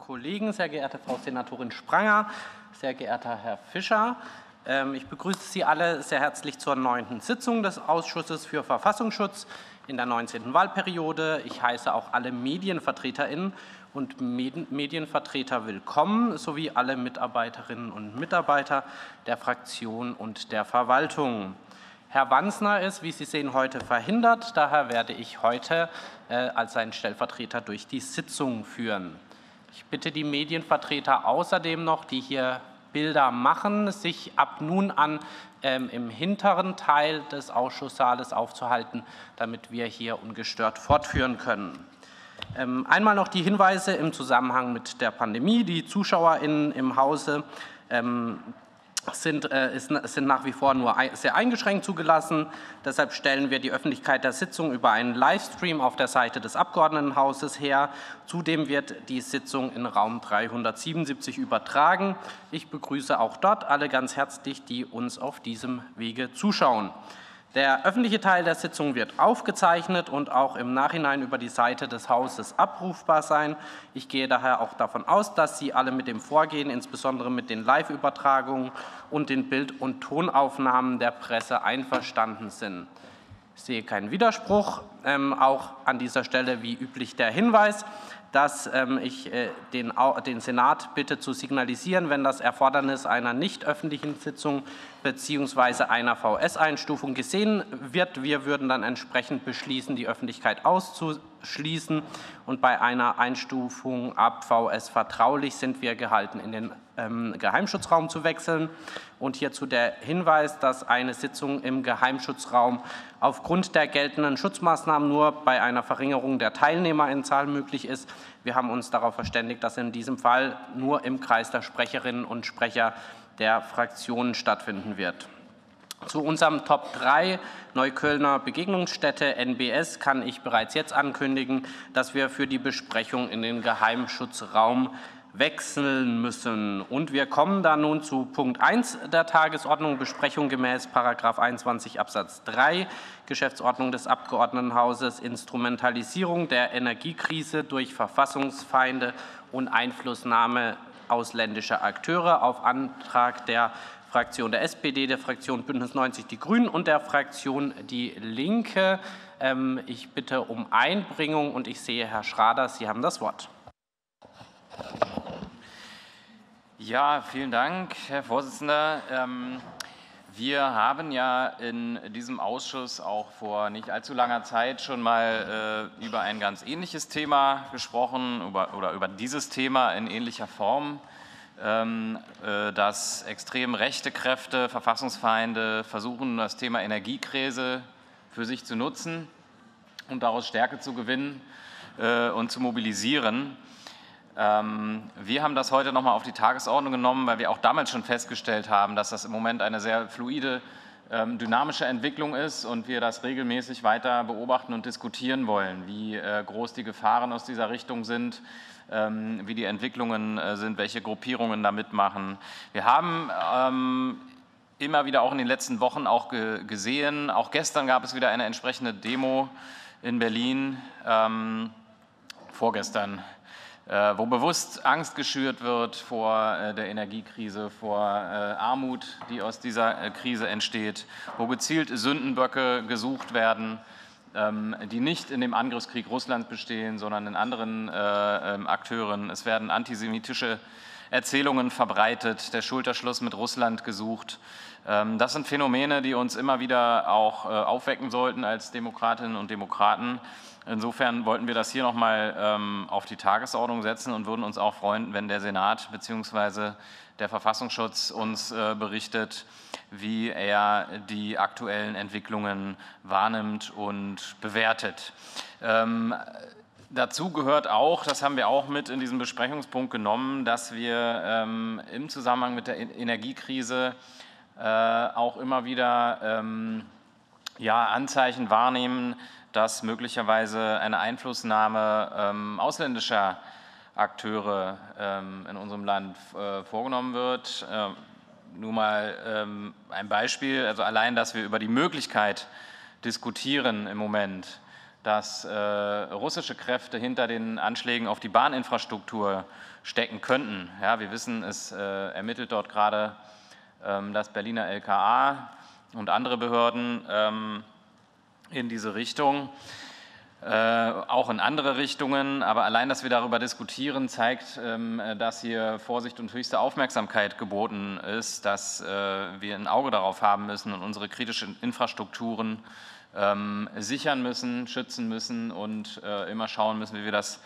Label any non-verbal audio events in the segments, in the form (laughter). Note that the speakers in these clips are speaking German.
Kollegen, sehr geehrte Frau Senatorin Spranger, sehr geehrter Herr Fischer. Ähm, ich begrüße Sie alle sehr herzlich zur neunten Sitzung des Ausschusses für Verfassungsschutz in der 19. Wahlperiode. Ich heiße auch alle MedienvertreterInnen und Medienvertreter willkommen, sowie alle Mitarbeiterinnen und Mitarbeiter der Fraktion und der Verwaltung. Herr Wanzner ist, wie Sie sehen, heute verhindert. Daher werde ich heute äh, als sein Stellvertreter durch die Sitzung führen. Ich bitte die Medienvertreter außerdem noch, die hier Bilder machen, sich ab nun an ähm, im hinteren Teil des Ausschusssaales aufzuhalten, damit wir hier ungestört fortführen können. Ähm, einmal noch die Hinweise im Zusammenhang mit der Pandemie. Die ZuschauerInnen im Hause ähm, sind, äh, ist, sind nach wie vor nur sehr eingeschränkt zugelassen. Deshalb stellen wir die Öffentlichkeit der Sitzung über einen Livestream auf der Seite des Abgeordnetenhauses her. Zudem wird die Sitzung in Raum 377 übertragen. Ich begrüße auch dort alle ganz herzlich, die uns auf diesem Wege zuschauen. Der öffentliche Teil der Sitzung wird aufgezeichnet und auch im Nachhinein über die Seite des Hauses abrufbar sein. Ich gehe daher auch davon aus, dass Sie alle mit dem Vorgehen, insbesondere mit den Live-Übertragungen und den Bild- und Tonaufnahmen der Presse einverstanden sind. Ich sehe keinen Widerspruch. Ähm, auch an dieser Stelle wie üblich der Hinweis, dass ähm, ich äh, den, den, Senat bitte zu signalisieren, wenn das Erfordernis einer nicht öffentlichen Sitzung bzw. einer VS-Einstufung gesehen wird. Wir würden dann entsprechend beschließen, die Öffentlichkeit auszuschließen. Und bei einer Einstufung ab VS vertraulich sind wir gehalten, in den ähm, Geheimschutzraum zu wechseln. Und hierzu der Hinweis, dass eine Sitzung im Geheimschutzraum aufgrund der geltenden Schutzmaßnahmen nur bei einer Verringerung der Teilnehmerinzahl möglich ist. Wir haben uns darauf verständigt, dass in diesem Fall nur im Kreis der Sprecherinnen und Sprecher der Fraktionen stattfinden wird. Zu unserem Top 3 Neuköllner Begegnungsstätte NBS kann ich bereits jetzt ankündigen, dass wir für die Besprechung in den Geheimschutzraum wechseln müssen. Und wir kommen dann nun zu Punkt 1 der Tagesordnung, Besprechung gemäß 21 Absatz 3 Geschäftsordnung des Abgeordnetenhauses, Instrumentalisierung der Energiekrise durch Verfassungsfeinde und Einflussnahme ausländischer Akteure auf Antrag der Fraktion der SPD, der Fraktion Bündnis 90 Die Grünen und der Fraktion Die Linke. Ähm, ich bitte um Einbringung und ich sehe Herr Schrader, Sie haben das Wort. Ja, vielen Dank, Herr Vorsitzender. Wir haben ja in diesem Ausschuss auch vor nicht allzu langer Zeit schon mal äh, über ein ganz ähnliches Thema gesprochen oder über dieses Thema in ähnlicher Form, ähm, äh, dass extrem rechte Kräfte, Verfassungsfeinde versuchen, das Thema Energiekrise für sich zu nutzen und daraus Stärke zu gewinnen äh, und zu mobilisieren. Ähm, wir haben das heute nochmal auf die Tagesordnung genommen, weil wir auch damals schon festgestellt haben, dass das im Moment eine sehr fluide, ähm, dynamische Entwicklung ist und wir das regelmäßig weiter beobachten und diskutieren wollen, wie äh, groß die Gefahren aus dieser Richtung sind, ähm, wie die Entwicklungen äh, sind, welche Gruppierungen da mitmachen. Wir haben immer wieder auch in den letzten Wochen auch gesehen, auch gestern gab es wieder eine entsprechende Demo in Berlin, vorgestern wo bewusst Angst geschürt wird vor äh, der Energiekrise, vor äh, Armut, die aus dieser Krise entsteht, wo gezielt Sündenböcke gesucht werden, ähm, die nicht in dem Angriffskrieg Russlands bestehen, sondern in anderen ähm, Akteuren. Es werden antisemitische Erzählungen verbreitet, der Schulterschluss mit Russland gesucht. Ähm, das sind Phänomene, die uns immer wieder auch aufwecken sollten als Demokratinnen und Demokraten. Insofern wollten wir das hier nochmal ähm, auf die Tagesordnung setzen und würden uns auch freuen, wenn der Senat bzw. der Verfassungsschutz uns äh, berichtet, wie er die aktuellen Entwicklungen wahrnimmt und bewertet. Ähm, Dazu gehört auch, das haben wir auch mit in diesem Besprechungspunkt genommen, dass wir ähm, im Zusammenhang mit der Energiekrise äh, auch immer wieder ähm, ja, Anzeichen wahrnehmen, dass möglicherweise eine Einflussnahme ähm, ausländischer Akteure ähm, in unserem Land äh, vorgenommen wird. Äh, nur mal ähm, ein Beispiel, also allein, dass wir über die Möglichkeit diskutieren im Moment, dass äh, russische Kräfte hinter den Anschlägen auf die Bahninfrastruktur stecken könnten. Ja, wir wissen, es äh, ermittelt dort gerade ähm, das Berliner LKA und andere Behörden ähm, in diese Richtung. Äh, auch in andere Richtungen. Aber allein, dass wir darüber diskutieren, zeigt, ähm, dass hier Vorsicht und höchste Aufmerksamkeit geboten ist, dass äh, wir ein Auge darauf haben müssen und unsere kritischen Infrastrukturen ähm, sichern müssen, schützen müssen und äh, immer schauen müssen, wie wir das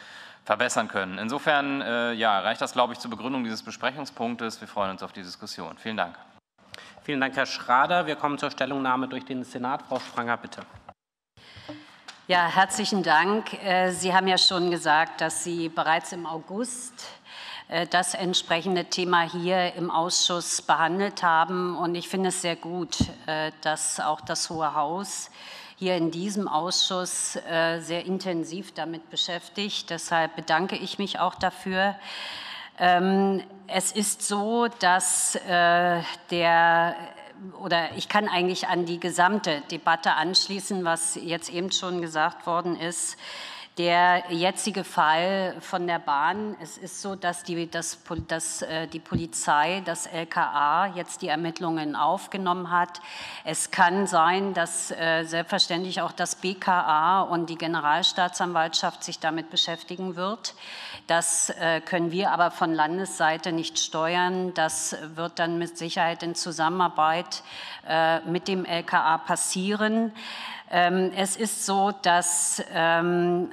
verbessern können. Insofern ja, reicht das, glaube ich, zur Begründung dieses Besprechungspunktes. Wir freuen uns auf die Diskussion. Vielen Dank. Vielen Dank, Herr Schrader. Wir kommen zur Stellungnahme durch den Senat. Frau Spranger, bitte. Ja, herzlichen Dank. Äh, Sie haben ja schon gesagt, dass Sie bereits im August äh, das entsprechende Thema hier im Ausschuss behandelt haben. Und ich finde es sehr gut, äh, dass auch das Hohe Haus hier in diesem Ausschuss sehr intensiv damit beschäftigt. Deshalb bedanke ich mich auch dafür. Ähm, es ist so, dass der oder ich kann eigentlich an die gesamte Debatte anschließen, was jetzt eben schon gesagt worden ist. Der jetzige Fall von der Bahn, es ist so, dass die, dass, dass äh, die Polizei, das LKA jetzt die Ermittlungen aufgenommen hat. Es kann sein, dass äh, selbstverständlich auch das BKA und die Generalstaatsanwaltschaft sich damit beschäftigen wird. Das äh, können wir aber von Landesseite nicht steuern. Das wird dann mit Sicherheit in Zusammenarbeit mit dem LKA passieren. Ähm, es ist so, dass ähm,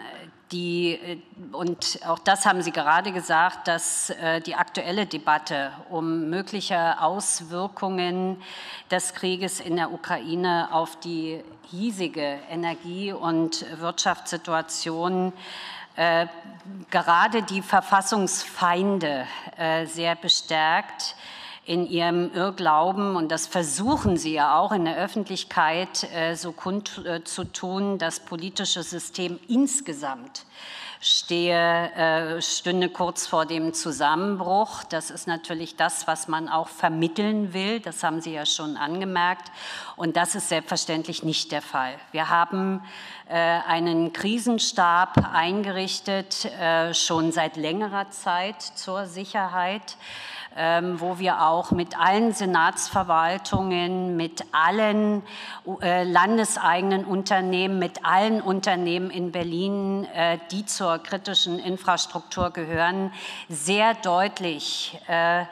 die, äh, und auch das haben Sie gerade gesagt, dass äh, die aktuelle Debatte um mögliche Auswirkungen des Krieges in der Ukraine auf die hiesige Energie- und Wirtschaftssituation äh, gerade die Verfassungsfeinde sehr bestärkt in ihrem Irrglauben, und das versuchen sie ja auch in der Öffentlichkeit äh, so kund äh, das politische System insgesamt stehe, äh, stünde kurz vor dem Zusammenbruch. Das ist natürlich das, was man auch vermitteln will. Das haben Sie ja schon angemerkt. Und das ist selbstverständlich nicht der Fall. Wir haben einen Krisenstab eingerichtet, schon seit längerer Zeit zur Sicherheit. Ähm, wo wir auch mit allen Senatsverwaltungen, mit allen äh, landeseigenen Unternehmen, mit allen Unternehmen in Berlin, äh, die zur kritischen Infrastruktur gehören, sehr deutlich äh,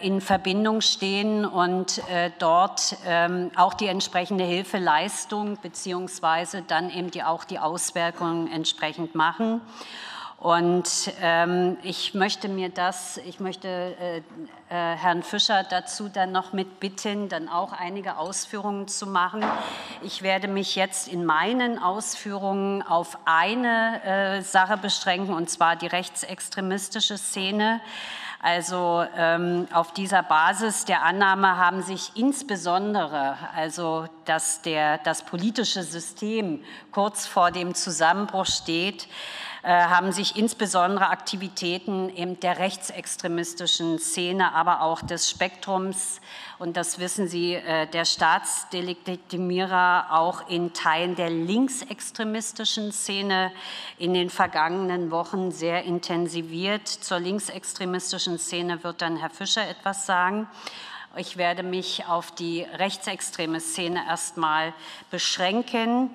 in Verbindung stehen und dort ähm, auch die entsprechende Hilfeleistung beziehungsweise dann eben die, auch die Auswirkungen entsprechend machen. Und ähm, ich möchte mir das, ich möchte äh, äh, Herrn Fischer dazu dann noch mit bitten, dann auch einige Ausführungen zu machen. Ich werde mich jetzt in meinen Ausführungen auf eine äh, Sache beschränken, und zwar die rechtsextremistische Szene. Also ähm, auf dieser Basis der Annahme haben sich insbesondere, also dass der, das politische System kurz vor dem Zusammenbruch steht, haben sich insbesondere Aktivitäten in der rechtsextremistischen Szene, aber auch des Spektrums, und das wissen Sie, äh, der Staatsdelegitimierer auch in Teilen der linksextremistischen Szene in den vergangenen Wochen sehr intensiviert. Zur linksextremistischen Szene wird dann Herr Fischer etwas sagen. Ich werde mich auf die rechtsextreme Szene erstmal beschränken.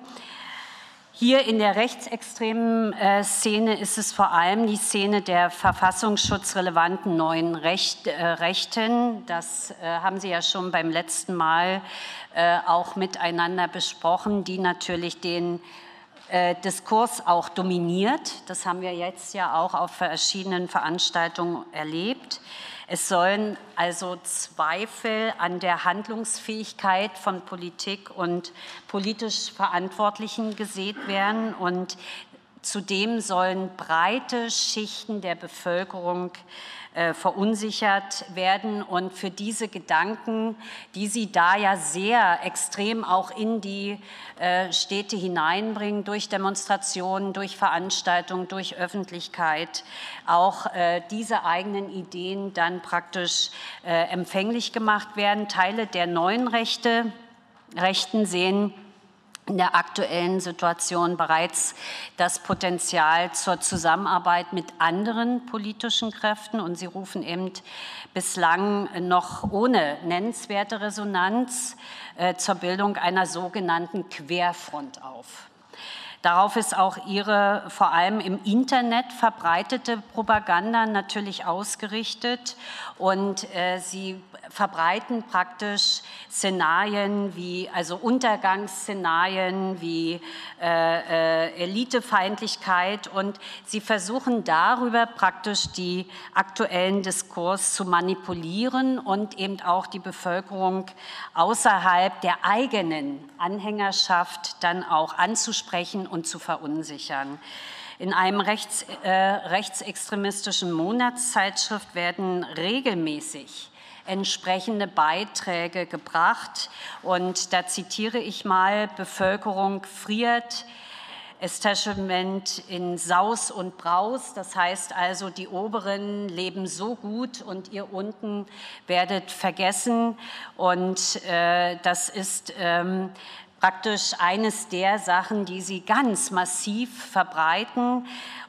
Hier in der rechtsextremen äh, Szene ist es vor allem die Szene der verfassungsschutzrelevanten neuen Recht, äh, Rechten. Das äh, haben Sie ja schon beim letzten Mal äh, auch miteinander besprochen, die natürlich den äh, Diskurs auch dominiert. Das haben wir jetzt ja auch auf verschiedenen Veranstaltungen erlebt. Es sollen also Zweifel an der Handlungsfähigkeit von Politik und politisch Verantwortlichen gesät werden. Und zudem sollen breite Schichten der Bevölkerung äh, verunsichert werden. Und für diese Gedanken, die Sie da ja sehr extrem auch in die äh, Städte hineinbringen, durch Demonstrationen, durch Veranstaltungen, durch Öffentlichkeit, auch äh, diese eigenen Ideen dann praktisch empfänglich gemacht werden. Teile der neuen Rechte, Rechten sehen in der aktuellen Situation bereits das Potenzial zur Zusammenarbeit mit anderen politischen Kräften und sie rufen eben bislang noch ohne nennenswerte Resonanz äh, zur Bildung einer sogenannten Querfront auf. Darauf ist auch ihre vor allem im Internet verbreitete Propaganda natürlich ausgerichtet und äh, sie verbreiten praktisch Szenarien wie, also Untergangsszenarien wie äh, äh, Elitefeindlichkeit und sie versuchen darüber praktisch die aktuellen Diskurs zu manipulieren und eben auch die Bevölkerung außerhalb der eigenen Anhängerschaft dann auch anzusprechen und zu verunsichern. In einem rechts, äh, rechtsextremistischen Monatszeitschrift werden regelmäßig entsprechende Beiträge gebracht. Und da zitiere ich mal, Bevölkerung friert, Establishment in Saus und Braus. Das heißt also, die Oberen leben so gut und ihr unten werdet vergessen. Und äh, das ist ähm, praktisch eines der Sachen, die sie ganz massiv verbreiten.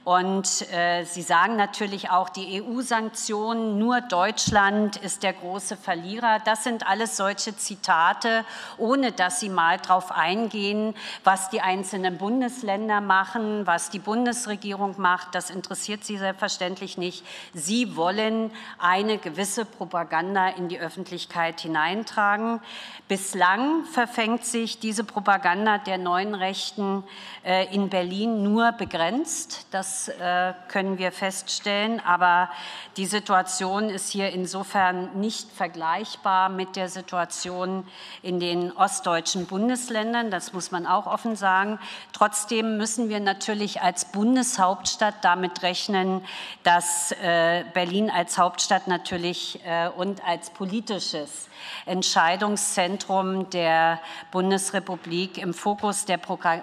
Und äh, Sie sagen natürlich auch, die EU-Sanktionen, nur Deutschland ist der große Verlierer. Das sind alles solche Zitate, ohne dass Sie mal darauf eingehen, was die einzelnen Bundesländer machen, was die Bundesregierung macht. Das interessiert Sie selbstverständlich nicht. Sie wollen eine gewisse Propaganda in die Öffentlichkeit hineintragen. Bislang verfängt sich diese Propaganda der neuen Rechten äh, in Berlin nur begrenzt. Das äh, können wir feststellen. Aber die Situation ist hier insofern nicht vergleichbar mit der Situation in den ostdeutschen Bundesländern. Das muss man auch offen sagen. Trotzdem müssen wir natürlich als Bundeshauptstadt damit rechnen, dass äh, Berlin als Hauptstadt natürlich und als politisches Entscheidungszentrum der Bundesrepublik im Fokus der äh,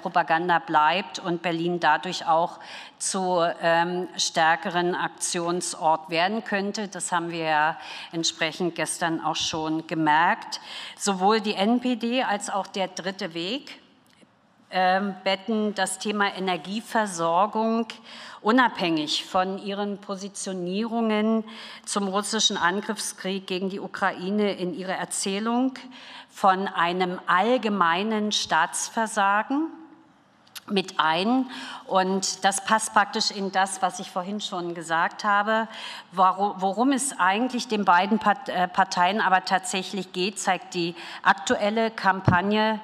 Propaganda bleibt und Berlin dadurch auch zu ähm, stärkeren Aktionsort werden könnte. Das haben wir ja entsprechend gestern auch schon gemerkt. Sowohl die NPD als auch der Dritte Weg betten das Thema Energieversorgung unabhängig von ihren Positionierungen zum russischen Angriffskrieg gegen die Ukraine in ihrer Erzählung von einem allgemeinen Staatsversagen mit ein. Und das passt praktisch in das, was ich vorhin schon gesagt habe. Worum es eigentlich den beiden äh, Parteien aber tatsächlich geht, zeigt die aktuelle Kampagne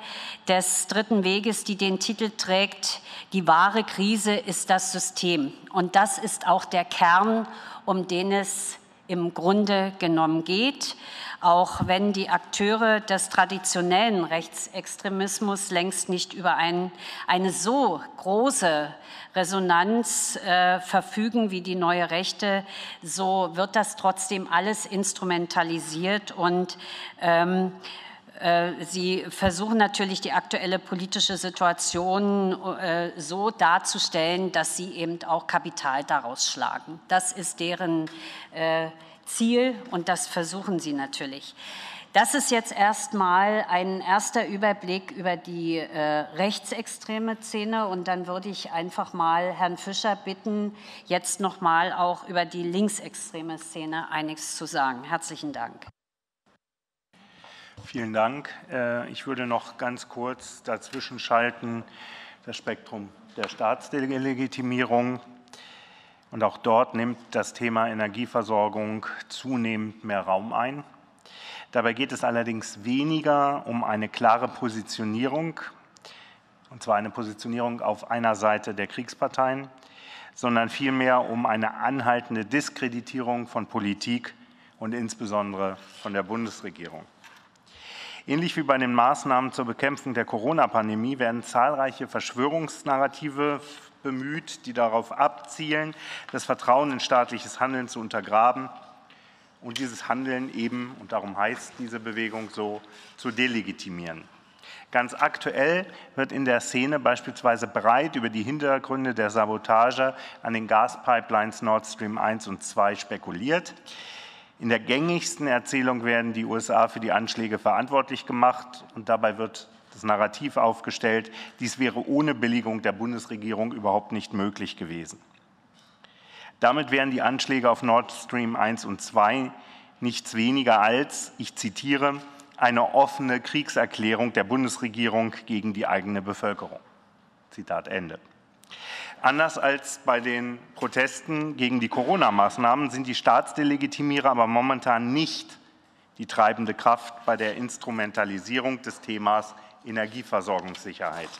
des Dritten Weges, die den Titel trägt, die wahre Krise ist das System. Und das ist auch der Kern, um den es im Grunde genommen geht auch wenn die Akteure des traditionellen Rechtsextremismus längst nicht über ein, eine so große Resonanz äh, verfügen wie die neue Rechte, so wird das trotzdem alles instrumentalisiert und ähm, äh, Sie versuchen natürlich die aktuelle politische Situation äh, so darzustellen, dass Sie eben auch Kapital daraus schlagen. Das ist deren äh, Ziel und das versuchen sie natürlich. Das ist jetzt erstmal ein erster Überblick über die äh, rechtsextreme Szene und dann würde ich einfach mal Herrn Fischer bitten, jetzt noch mal auch über die linksextreme Szene einiges zu sagen. Herzlichen Dank. Vielen Dank. Äh, ich würde noch ganz kurz dazwischen schalten das Spektrum der Staatsdelegitimierung. Und auch dort nimmt das Thema Energieversorgung zunehmend mehr Raum ein. Dabei geht es allerdings weniger um eine klare Positionierung, und zwar eine Positionierung auf einer Seite der Kriegsparteien, sondern vielmehr um eine anhaltende Diskreditierung von Politik und insbesondere von der Bundesregierung. Ähnlich wie bei den Maßnahmen zur Bekämpfung der Corona-Pandemie werden zahlreiche Verschwörungsnarrative bemüht, die darauf abzielen, das Vertrauen in staatliches Handeln zu untergraben und dieses Handeln eben, und darum heißt diese Bewegung so, zu delegitimieren. Ganz aktuell wird in der Szene beispielsweise breit über die Hintergründe der Sabotage an den Gaspipelines Nord Stream 1 und 2 spekuliert. In der gängigsten Erzählung werden die USA für die Anschläge verantwortlich gemacht und dabei wird das Narrativ aufgestellt, dies wäre ohne Billigung der Bundesregierung überhaupt nicht möglich gewesen. Damit wären die Anschläge auf Nord Stream 1 und 2 nichts weniger als, ich zitiere, eine offene Kriegserklärung der Bundesregierung gegen die eigene Bevölkerung. Zitat Ende. Anders als bei den Protesten gegen die Corona-Maßnahmen sind die Staatsdelegitimierer aber momentan nicht die treibende Kraft bei der Instrumentalisierung des Themas Energieversorgungssicherheit.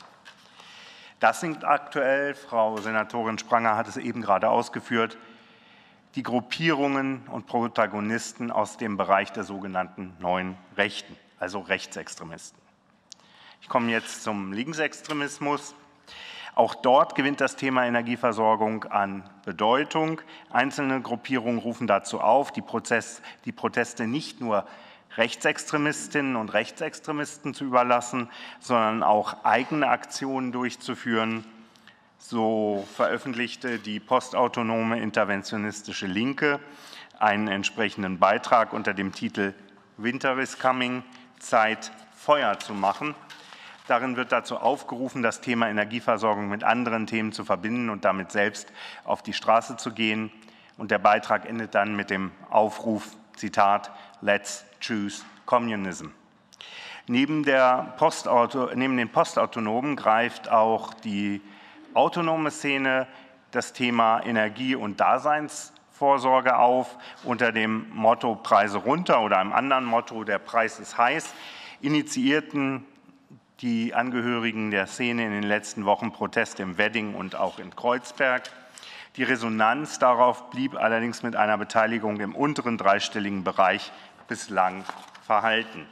Das sind aktuell, Frau Senatorin Spranger hat es eben gerade ausgeführt, die Gruppierungen und Protagonisten aus dem Bereich der sogenannten neuen Rechten, also Rechtsextremisten. Ich komme jetzt zum Linksextremismus. Auch dort gewinnt das Thema Energieversorgung an Bedeutung. Einzelne Gruppierungen rufen dazu auf, die, Prozess, die Proteste nicht nur Rechtsextremistinnen und Rechtsextremisten zu überlassen, sondern auch eigene Aktionen durchzuführen. So veröffentlichte die postautonome interventionistische Linke einen entsprechenden Beitrag unter dem Titel Winter is coming, Zeit Feuer zu machen. Darin wird dazu aufgerufen, das Thema Energieversorgung mit anderen Themen zu verbinden und damit selbst auf die Straße zu gehen. Und der Beitrag endet dann mit dem Aufruf, Zitat, Let's choose communism. Neben, Postauto, neben den Postautonomen greift auch die autonome Szene das Thema Energie- und Daseinsvorsorge auf unter dem Motto Preise runter oder einem anderen Motto Der Preis ist heiß. Initiierten die Angehörigen der Szene in den letzten Wochen Proteste im Wedding und auch in Kreuzberg. Die Resonanz darauf blieb allerdings mit einer Beteiligung im unteren dreistelligen Bereich bislang verhalten.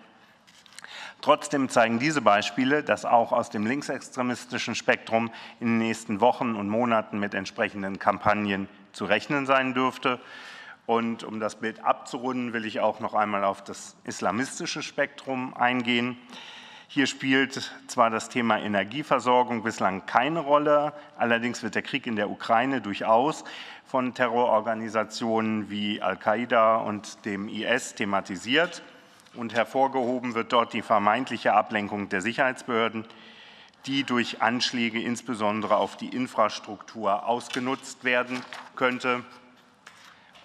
Trotzdem zeigen diese Beispiele, dass auch aus dem linksextremistischen Spektrum in den nächsten Wochen und Monaten mit entsprechenden Kampagnen zu rechnen sein dürfte. Und um das Bild abzurunden, will ich auch noch einmal auf das islamistische Spektrum eingehen. Hier spielt zwar das Thema Energieversorgung bislang keine Rolle, allerdings wird der Krieg in der Ukraine durchaus von Terrororganisationen wie Al-Qaida und dem IS thematisiert und hervorgehoben wird dort die vermeintliche Ablenkung der Sicherheitsbehörden, die durch Anschläge insbesondere auf die Infrastruktur ausgenutzt werden könnte.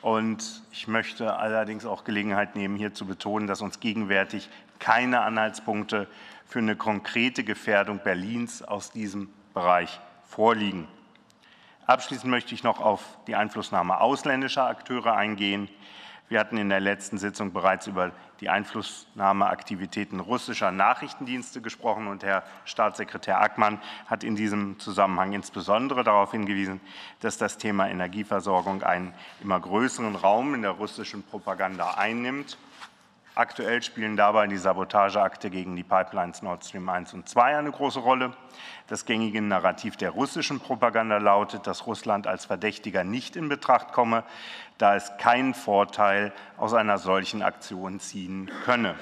Und ich möchte allerdings auch Gelegenheit nehmen, hier zu betonen, dass uns gegenwärtig keine Anhaltspunkte für eine konkrete Gefährdung Berlins aus diesem Bereich vorliegen. Abschließend möchte ich noch auf die Einflussnahme ausländischer Akteure eingehen. Wir hatten in der letzten Sitzung bereits über die Einflussnahmeaktivitäten russischer Nachrichtendienste gesprochen und Herr Staatssekretär Ackmann hat in diesem Zusammenhang insbesondere darauf hingewiesen, dass das Thema Energieversorgung einen immer größeren Raum in der russischen Propaganda einnimmt. Aktuell spielen dabei die Sabotageakte gegen die Pipelines Nord Stream 1 und 2 eine große Rolle. Das gängige Narrativ der russischen Propaganda lautet, dass Russland als Verdächtiger nicht in Betracht komme, da es keinen Vorteil aus einer solchen Aktion ziehen könne.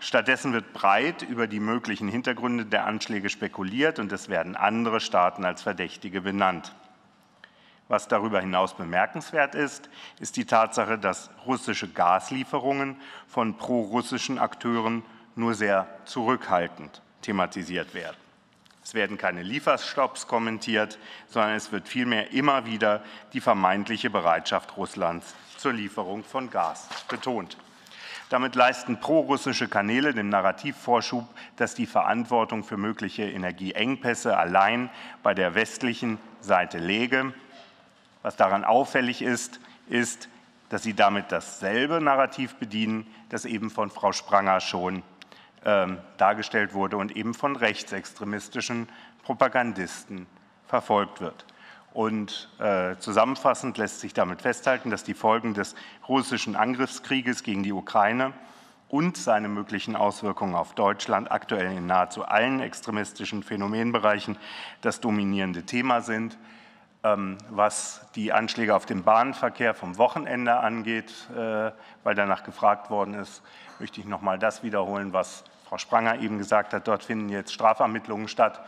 Stattdessen wird breit über die möglichen Hintergründe der Anschläge spekuliert und es werden andere Staaten als Verdächtige benannt. Was darüber hinaus bemerkenswert ist, ist die Tatsache, dass russische Gaslieferungen von prorussischen Akteuren nur sehr zurückhaltend thematisiert werden. Es werden keine Lieferstopps kommentiert, sondern es wird vielmehr immer wieder die vermeintliche Bereitschaft Russlands zur Lieferung von Gas betont. Damit leisten prorussische Kanäle den Narrativvorschub, dass die Verantwortung für mögliche Energieengpässe allein bei der westlichen Seite läge was daran auffällig ist, ist, dass Sie damit dasselbe Narrativ bedienen, das eben von Frau Spranger schon ähm, dargestellt wurde und eben von rechtsextremistischen Propagandisten verfolgt wird. Und äh, zusammenfassend lässt sich damit festhalten, dass die Folgen des russischen Angriffskrieges gegen die Ukraine und seine möglichen Auswirkungen auf Deutschland aktuell in nahezu allen extremistischen Phänomenbereichen das dominierende Thema sind. Ähm, was die Anschläge auf den Bahnverkehr vom Wochenende angeht, äh, weil danach gefragt worden ist, möchte ich noch mal das wiederholen, was Frau Spranger eben gesagt hat. Dort finden jetzt Strafermittlungen statt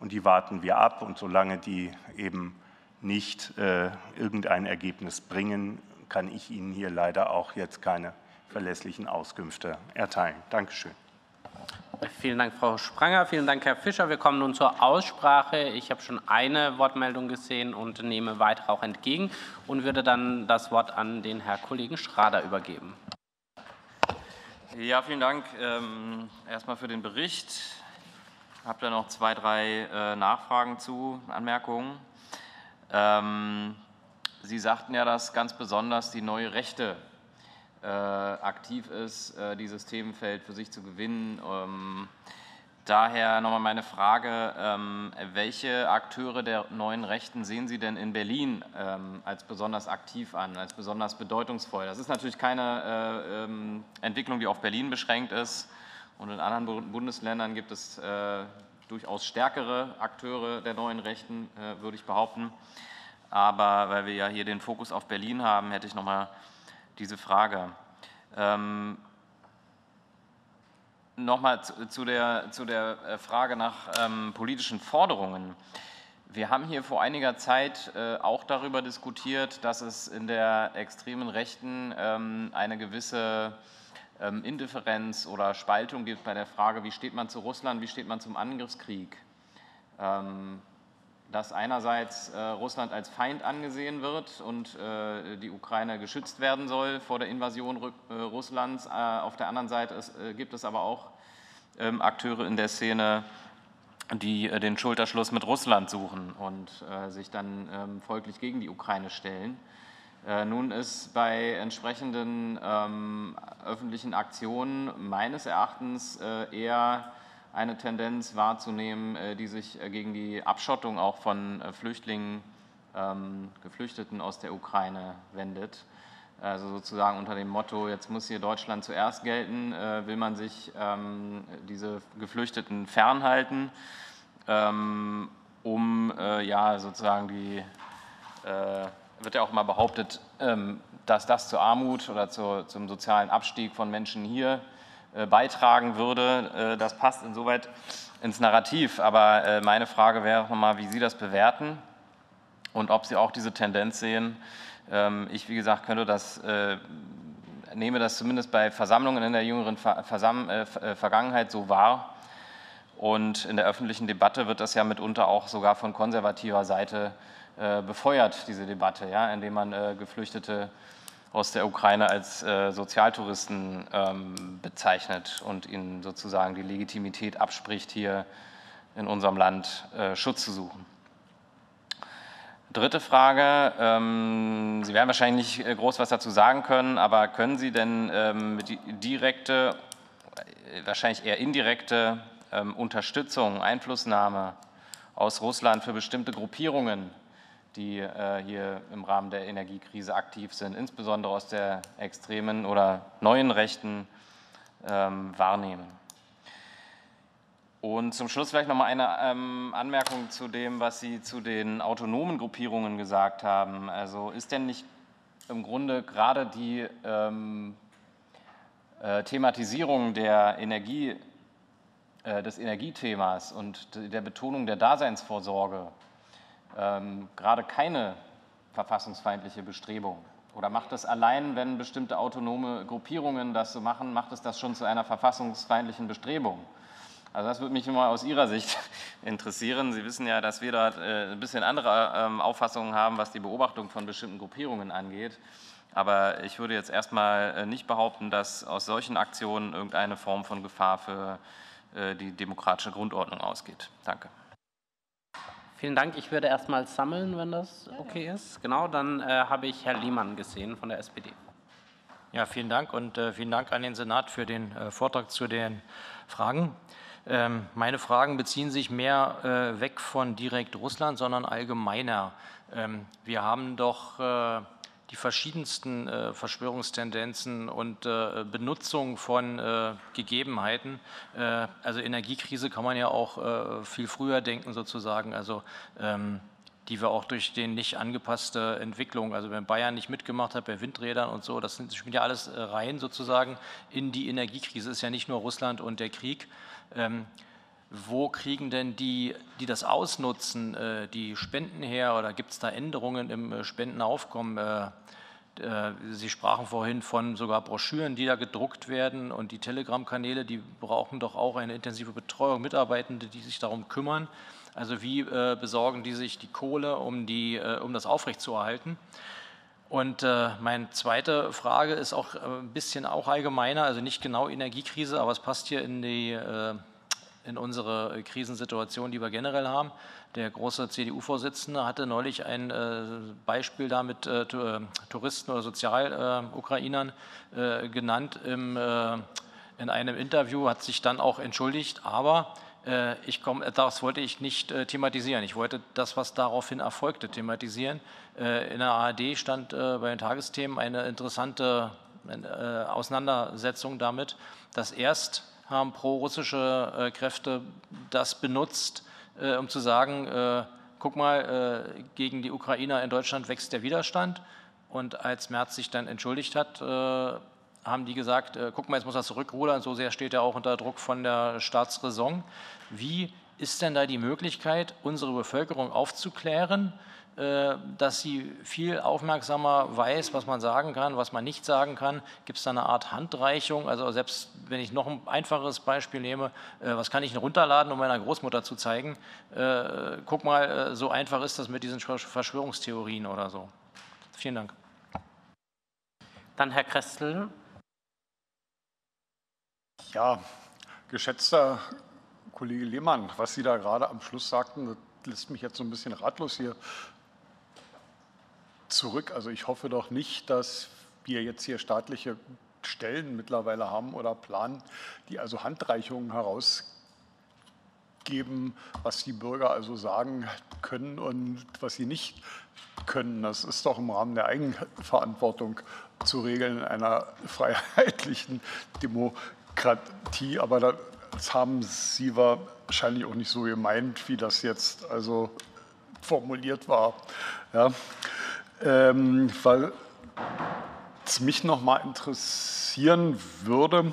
und die warten wir ab. Und solange die eben nicht äh, irgendein Ergebnis bringen, kann ich Ihnen hier leider auch jetzt keine verlässlichen Auskünfte erteilen. Dankeschön. Vielen Dank, Frau Spranger. Vielen Dank, Herr Fischer. Wir kommen nun zur Aussprache. Ich habe schon eine Wortmeldung gesehen und nehme weitere auch entgegen und würde dann das Wort an den Herrn Kollegen Schrader übergeben. Ja, vielen Dank ähm, erstmal für den Bericht. Ich habe da noch zwei, drei äh, Nachfragen zu, Anmerkungen. Ähm, Sie sagten ja, dass ganz besonders die neue Rechte aktiv ist, äh, dieses Themenfeld für sich zu gewinnen. Ähm, daher nochmal meine Frage, ähm, welche Akteure der neuen Rechten sehen Sie denn in Berlin ähm, als besonders aktiv an, als besonders bedeutungsvoll? Das ist natürlich keine äh, Entwicklung, die auf Berlin beschränkt ist. Und in anderen Bundesländern gibt es durchaus stärkere Akteure der neuen Rechten, würde ich behaupten. Aber weil wir ja hier den Fokus auf Berlin haben, hätte ich nochmal diese Frage. Ähm, Nochmal zu, der, zu der äh, Frage nach ähm, politischen Forderungen. Wir haben hier vor einiger Zeit äh, auch darüber diskutiert, dass es in der extremen Rechten ähm, eine gewisse ähm, Indifferenz oder Spaltung gibt bei der Frage, wie steht man zu Russland, wie steht man zum Angriffskrieg. Ähm, dass einerseits äh, Russland als Feind angesehen wird und äh, die Ukraine geschützt werden soll vor der Invasion äh, Russlands. Äh, auf der anderen Seite ist, äh, gibt es aber auch ähm, Akteure in der Szene, die äh, den Schulterschluss mit Russland suchen und sich dann ähm, folglich gegen die Ukraine stellen. Nun ist bei entsprechenden ähm, öffentlichen Aktionen meines Erachtens eher eine Tendenz wahrzunehmen, äh, die sich äh, gegen die Abschottung auch von äh, Flüchtlingen, ähm, Geflüchteten aus der Ukraine wendet. Also sozusagen unter dem Motto, jetzt muss hier Deutschland zuerst gelten, will man sich ähm, diese Geflüchteten fernhalten, ähm, um ja sozusagen die, wird ja auch mal behauptet, dass das zur Armut oder zum sozialen Abstieg von Menschen hier beitragen würde. Äh, das passt insoweit ins Narrativ. Aber äh, meine Frage wäre nochmal, wie Sie das bewerten und ob Sie auch diese Tendenz sehen. Ähm, ich, wie gesagt, könnte das, nehme das zumindest bei Versammlungen in der jüngeren Vergangenheit so wahr. Und in der öffentlichen Debatte wird das ja mitunter auch sogar von konservativer Seite befeuert, diese Debatte, ja, indem man Geflüchtete aus der Ukraine als äh, Sozialtouristen ähm, bezeichnet und ihnen sozusagen die Legitimität abspricht, hier in unserem Land äh, Schutz zu suchen. Dritte Frage. Ähm, Sie werden wahrscheinlich nicht äh, groß was dazu sagen können, aber können Sie denn ähm, direkte, wahrscheinlich eher indirekte ähm, Unterstützung, Einflussnahme aus Russland für bestimmte Gruppierungen die äh, hier im Rahmen der Energiekrise aktiv sind, insbesondere aus der extremen oder neuen Rechten, ähm, wahrnehmen. Und zum Schluss vielleicht noch mal eine ähm, Anmerkung zu dem, was Sie zu den autonomen Gruppierungen gesagt haben. Also ist denn nicht im Grunde gerade die ähm, äh, Thematisierung der Energie, äh, des Energiethemas und der Betonung der Daseinsvorsorge ähm, gerade keine verfassungsfeindliche Bestrebung? Oder macht es allein, wenn bestimmte autonome Gruppierungen das so machen, macht es das schon zu einer verfassungsfeindlichen Bestrebung? Also das würde mich immer aus Ihrer Sicht (laughs) interessieren. Sie wissen ja, dass wir da äh, ein bisschen andere ähm, Auffassungen haben, was die Beobachtung von bestimmten Gruppierungen angeht. Aber ich würde jetzt erstmal äh, nicht behaupten, dass aus solchen Aktionen irgendeine Form von Gefahr für äh, die demokratische Grundordnung ausgeht. Danke. Vielen Dank. Ich würde erstmal sammeln, wenn das okay ist. Genau, dann äh, habe ich Herrn Liemann gesehen von der SPD. Ja, vielen Dank und äh, vielen Dank an den Senat für den äh, Vortrag zu den Fragen. Ähm, meine Fragen beziehen sich mehr äh, weg von direkt Russland, sondern allgemeiner. Ähm, wir haben doch äh, die verschiedensten äh, Verschwörungstendenzen und äh, Benutzung von äh, Gegebenheiten. Äh, also Energiekrise kann man ja auch äh, viel früher denken sozusagen, also ähm, die wir auch durch den nicht angepasste Entwicklung, also wenn Bayern nicht mitgemacht hat bei Windrädern und so, das, das spielt ja alles äh, rein sozusagen in die Energiekrise. Es ist ja nicht nur Russland und der Krieg. Ähm, wo kriegen denn die, die das ausnutzen, äh, die Spenden her oder gibt es da Änderungen im äh, Spendenaufkommen? Äh, Sie sprachen vorhin von sogar Broschüren, die da gedruckt werden und die Telegram-Kanäle, die brauchen doch auch eine intensive Betreuung, Mitarbeitende, die sich darum kümmern. Also wie äh, besorgen die sich die Kohle, um, die, äh, um das aufrechtzuerhalten? Und äh, meine zweite Frage ist auch ein bisschen auch allgemeiner, also nicht genau Energiekrise, aber es passt hier in, die, in unsere Krisensituation, die wir generell haben. Der große CDU-Vorsitzende hatte neulich ein äh, Beispiel da mit äh, äh, Touristen oder Sozial-Ukrainern genannt im, in einem Interview, hat sich dann auch entschuldigt, aber ich komm, das wollte ich nicht thematisieren. Ich wollte das, was daraufhin erfolgte, thematisieren. In der ARD stand bei den Tagesthemen eine interessante Auseinandersetzung damit, dass erst haben pro-russische Kräfte das benutzt, äh, um zu sagen, äh, guck mal, äh, gegen die Ukrainer in Deutschland wächst der Widerstand. Und als Merz sich dann entschuldigt hat, haben die gesagt, guck mal, jetzt muss er zurückrudern, so sehr steht er auch unter Druck von der Staatsräson. Wie ist denn da die Möglichkeit, unsere Bevölkerung aufzuklären, äh, dass sie viel aufmerksamer weiß, was man sagen kann, was man nicht sagen kann. Gibt es da eine Art Handreichung? Also selbst wenn ich noch ein einfaches Beispiel nehme, äh, was kann ich denn runterladen, um meiner Großmutter zu zeigen? Äh, guck mal, so einfach ist das mit diesen Verschwörungstheorien oder so. Vielen Dank. Dann Herr Krestel. Ja, geschätzter Kollege Lehmann, was Sie da gerade am Schluss sagten, das lässt mich jetzt so ein bisschen ratlos hier zurück. Also ich hoffe doch nicht, dass wir jetzt hier staatliche Stellen mittlerweile haben oder planen, die also Handreichungen herausgeben, was die Bürger also sagen können und was sie nicht können. Das ist doch im Rahmen der Eigenverantwortung zu regeln in einer (laughs) freiheitlichen Demokratie. Aber das haben Sie wahrscheinlich auch nicht so gemeint, wie das jetzt also formuliert war. Ja ähm, weil es mich noch mal interessieren würde,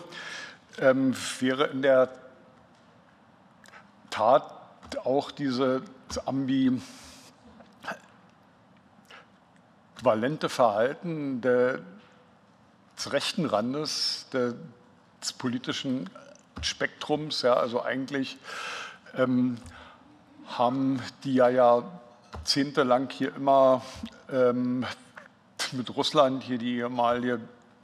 ähm, wäre in der Tat auch diese ambivalente Verhalten des rechten Randes des politischen Spektrums, ja, also eigentlich ähm, haben die ja, ja jahrzehntelang hier immer ähm, mit Russland hier die ehemalige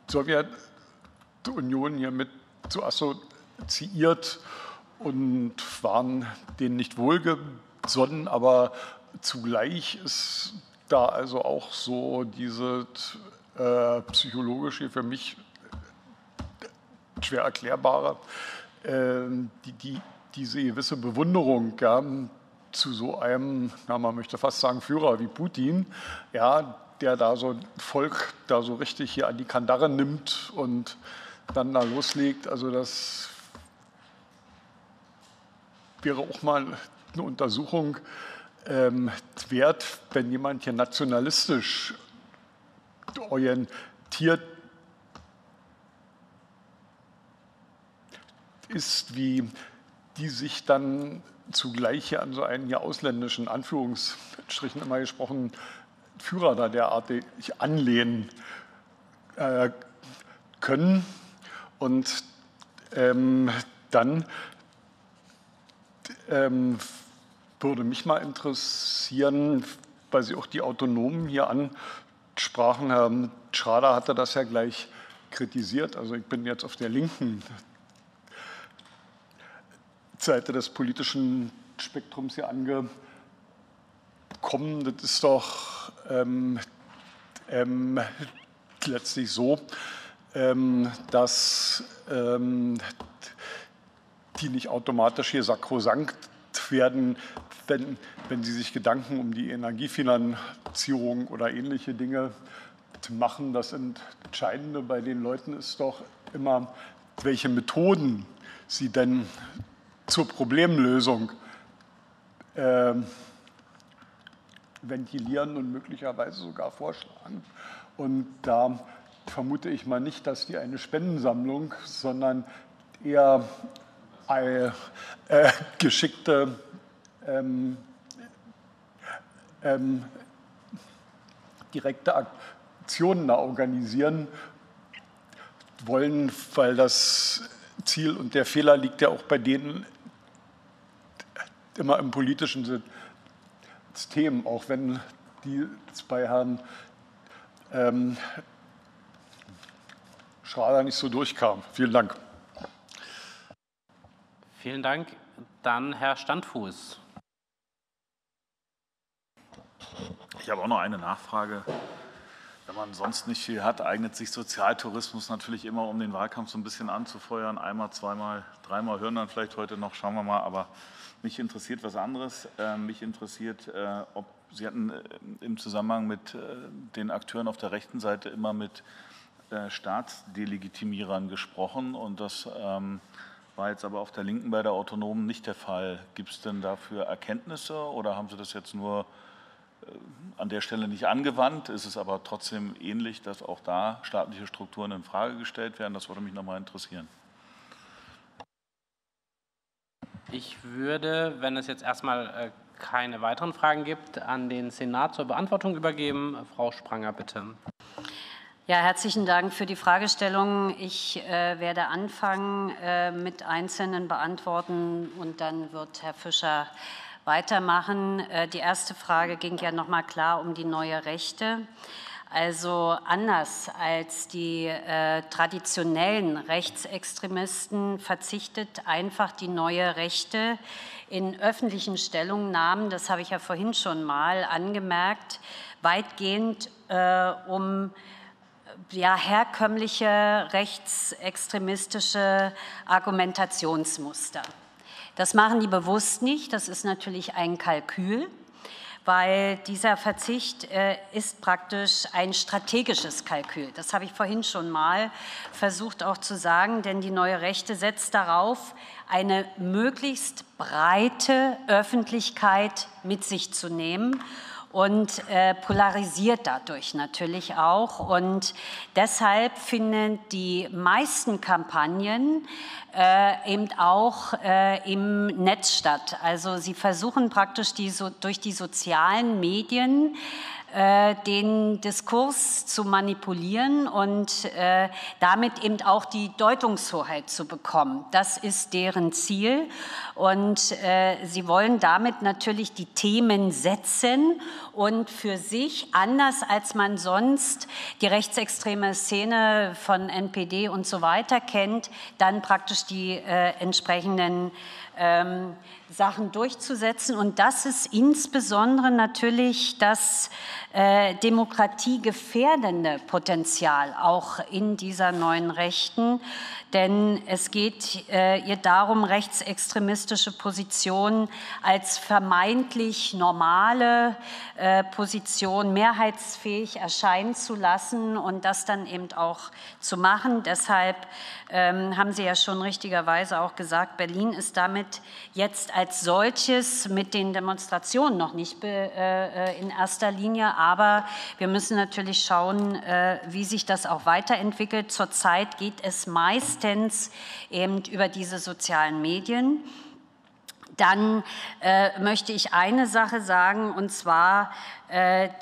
Sowjetunion hier mit zu assoziiert und waren denen nicht wohlgesonnen, aber zugleich ist da also auch so diese äh, psychologische, für mich schwer erklärbare, äh, die, die, diese gewisse Bewunderung, ja, zu so einem, ja, man möchte fast sagen, Führer wie Putin, ja, der da so Volk da so richtig hier an die Kandare nimmt und dann da loslegt. Also das wäre auch mal eine Untersuchung ähm, wert, wenn jemand hier nationalistisch orientiert ist, wie die sich dann zugleich hier an so einen hier ausländischen, Anführungsstrichen immer gesprochen, Führer da derartig anlehnen äh, können. Und ähm, dann ähm, würde mich mal interessieren, weil Sie auch die Autonomen hier ansprachen, Herr Schrader hatte das ja gleich kritisiert. Also ich bin jetzt auf der linken Seite des politischen Spektrums hier angekommen. Das ist doch ähm, ähm, letztlich so, ähm, dass ähm, die nicht automatisch hier sakrosankt werden, wenn, wenn sie sich Gedanken um die Energiefinanzierung oder ähnliche Dinge machen. Das Entscheidende bei den Leuten ist doch immer, welche Methoden sie denn zur Problemlösung äh, ventilieren und möglicherweise sogar vorschlagen. Und da vermute ich mal nicht, dass die eine Spendensammlung, sondern eher eine äh, geschickte ähm, ähm, direkte Aktionen organisieren wollen, weil das Ziel und der Fehler liegt ja auch bei denen immer im politischen System, auch wenn die bei Herrn ähm, Schrader nicht so durchkam. Vielen Dank. Vielen Dank. Dann Herr Standfuß. Ich habe auch noch eine Nachfrage. Wenn man sonst nicht viel hat, eignet sich Sozialtourismus natürlich immer, um den Wahlkampf so ein bisschen anzufeuern. Einmal, zweimal, dreimal hören dann vielleicht heute noch, schauen wir mal. Aber mich interessiert was anderes. Äh, mich interessiert, äh, ob Sie hatten äh, im Zusammenhang mit äh, den Akteuren auf der rechten Seite immer mit Staatsdelegitimierern gesprochen und das ähm, war jetzt aber auf der Linken bei der Autonomen nicht der Fall. Gibt es denn dafür Erkenntnisse oder haben Sie das jetzt nur an der Stelle nicht angewandt? Ist es aber trotzdem ähnlich, dass auch da staatliche Strukturen in Frage gestellt werden? Das würde mich nochmal interessieren. Ich würde, wenn es jetzt erstmal äh, keine weiteren Fragen gibt, an den Senat zur Beantwortung übergeben. Frau Spranger, bitte. Ja, herzlichen Dank für die Fragestellung. Ich äh, werde anfangen äh, mit einzelnen beantworten und dann wird Herr Fischer weitermachen. Äh, die erste Frage ging ja noch mal klar um die neue Rechte. Also anders als die äh, traditionellen Rechtsextremisten verzichtet einfach die neue Rechte in öffentlichen Stellungnahmen, das habe ich ja vorhin schon mal angemerkt, weitgehend äh, um ja, herkömmliche rechtsextremistische Argumentationsmuster. Das machen die bewusst nicht, das ist natürlich ein Kalkül weil dieser Verzicht äh, ist praktisch ein strategisches Kalkül. Das habe ich vorhin schon mal versucht auch zu sagen, denn die neue Rechte setzt darauf, eine möglichst breite Öffentlichkeit mit sich zu nehmen und äh, polarisiert dadurch natürlich auch. Und deshalb finden die meisten Kampagnen äh, eben auch äh, im Netz statt. Also sie versuchen praktisch die, so, durch die sozialen Medien äh, den Diskurs zu manipulieren und äh, damit eben auch die Deutungshoheit zu bekommen. Das ist deren Ziel. Und äh, sie wollen damit natürlich die Themen setzen und für sich, anders als man sonst die rechtsextreme Szene von NPD und so weiter kennt, dann praktisch die entsprechenden ähm, Sachen durchzusetzen. Und das ist insbesondere natürlich das äh, demokratiegefährdende Potenzial auch in dieser neuen Rechten. Denn es geht äh, ihr darum, rechtsextremistische Positionen als vermeintlich normale äh, Position mehrheitsfähig erscheinen zu lassen und das dann eben auch zu machen. Deshalb ähm, haben Sie ja schon richtigerweise auch gesagt, Berlin ist damit jetzt als solches mit den Demonstrationen noch nicht äh, äh, in erster Linie, aber wir müssen natürlich schauen, äh, wie sich das auch weiterentwickelt. Zurzeit geht es meistens eben über diese sozialen Medien. Dann möchte ich eine Sache sagen, und zwar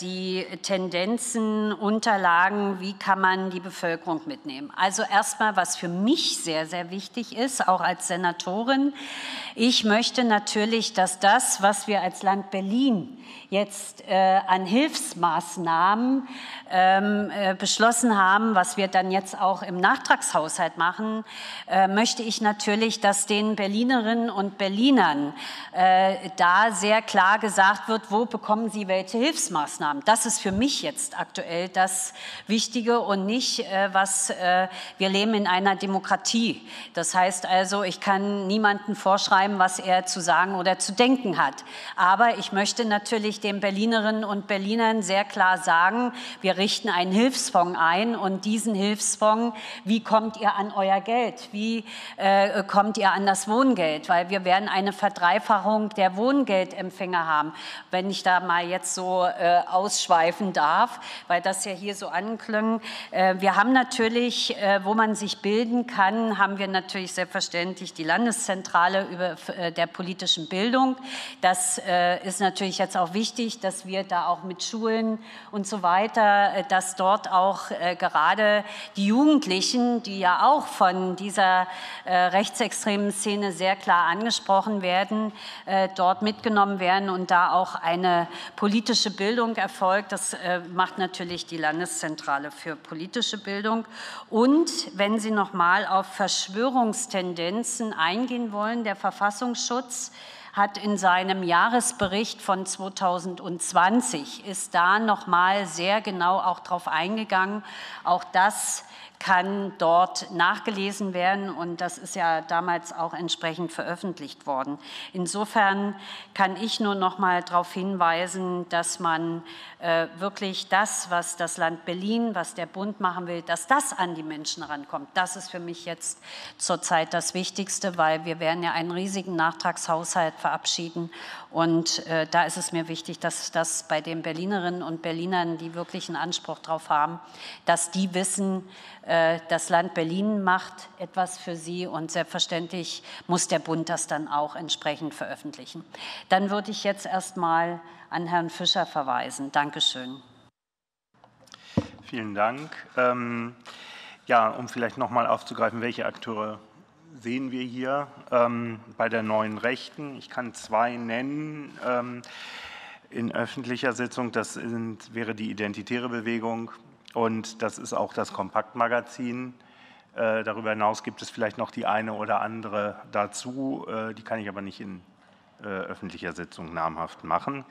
die Tendenzen, Unterlagen, wie kann man die Bevölkerung mitnehmen. Also erstmal, was für mich sehr, sehr wichtig ist, auch als Senatorin, ich möchte natürlich, dass das, was wir als Land Berlin jetzt äh, an Hilfsmaßnahmen ähm, äh, beschlossen haben, was wir dann jetzt auch im Nachtragshaushalt machen, äh, möchte ich natürlich, dass den Berlinerinnen und Berlinern äh, da sehr klar gesagt wird, wo bekommen sie welche Hilfsmaßnahmen. Das ist für mich jetzt aktuell das Wichtige und nicht, äh, was äh, wir leben in einer Demokratie. Das heißt also, ich kann niemanden vorschreiben, was er zu sagen oder zu denken hat. Aber ich möchte natürlich den Berlinerinnen und Berlinern sehr klar sagen, wir richten einen Hilfsfonds ein und diesen Hilfsfonds, wie kommt ihr an euer Geld? Wie äh, kommt ihr an das Wohngeld? Weil wir werden eine Verdreifachung der Wohngeldempfänger haben. Wenn ich da mal jetzt so äh, ausschweifen darf, weil das ja hier so anklang. Äh, wir haben natürlich, äh, wo man sich bilden kann, haben wir natürlich selbstverständlich die Landeszentrale über, äh, der politischen Bildung. Das äh, ist natürlich jetzt auch wichtig, dass wir da auch mit Schulen und so weiter, äh, dass dort auch gerade die Jugendlichen, die ja auch von dieser rechtsextremen Szene sehr klar angesprochen werden, dort mitgenommen werden und da auch eine politische Bildung erfolgt. Das äh, macht natürlich die Landeszentrale für politische Bildung. Und wenn Sie noch mal auf Verschwörungstendenzen eingehen wollen, der Verfassungsschutz hat in seinem Jahresbericht von 2020 ist da noch mal sehr genau auch darauf eingegangen. Auch das kann dort nachgelesen werden und das ist ja damals auch entsprechend veröffentlicht worden. Insofern kann ich nur noch mal darauf hinweisen, dass man äh, wirklich das, was das Land Berlin, was der Bund machen will, dass das an die Menschen rankommt. Das ist für mich jetzt zurzeit das Wichtigste, weil wir werden ja einen riesigen Nachtragshaushalt verabschieden und äh, da ist es mir wichtig, dass das bei den Berlinerinnen und Berlinern, die wirklich einen Anspruch darauf haben, dass die wissen, äh, das Land Berlin macht etwas für sie und selbstverständlich muss der Bund das dann auch entsprechend veröffentlichen. Dann würde ich jetzt erst mal an Herrn Fischer verweisen. Dankeschön. Vielen Dank. Ähm, ja, um vielleicht noch mal aufzugreifen, welche Akteure sehen wir hier ähm, bei der neuen Rechten. Ich kann zwei nennen ähm, in öffentlicher Sitzung. Das sind, wäre die Identitäre Bewegung und das ist auch das Kompaktmagazin. Äh, darüber hinaus gibt es vielleicht noch die eine oder andere dazu. Äh, die kann ich aber nicht in äh, öffentlicher Sitzung namhaft machen.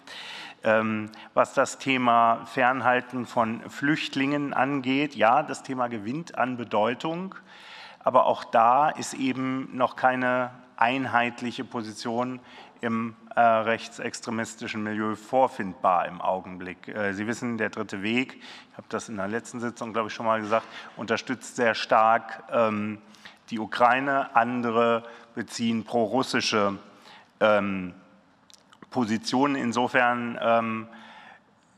Ähm, was das Thema Fernhalten von Flüchtlingen angeht, ja, das Thema gewinnt an Bedeutung. Aber auch da ist eben noch keine einheitliche Position im äh, rechtsextremistischen Milieu vorfindbar im Augenblick. Äh, Sie wissen, der dritte Weg, ich habe das in der letzten Sitzung, glaube ich, schon mal gesagt, unterstützt sehr stark ähm, die Ukraine. Andere beziehen prorussische ähm, Positionen. Insofern ähm,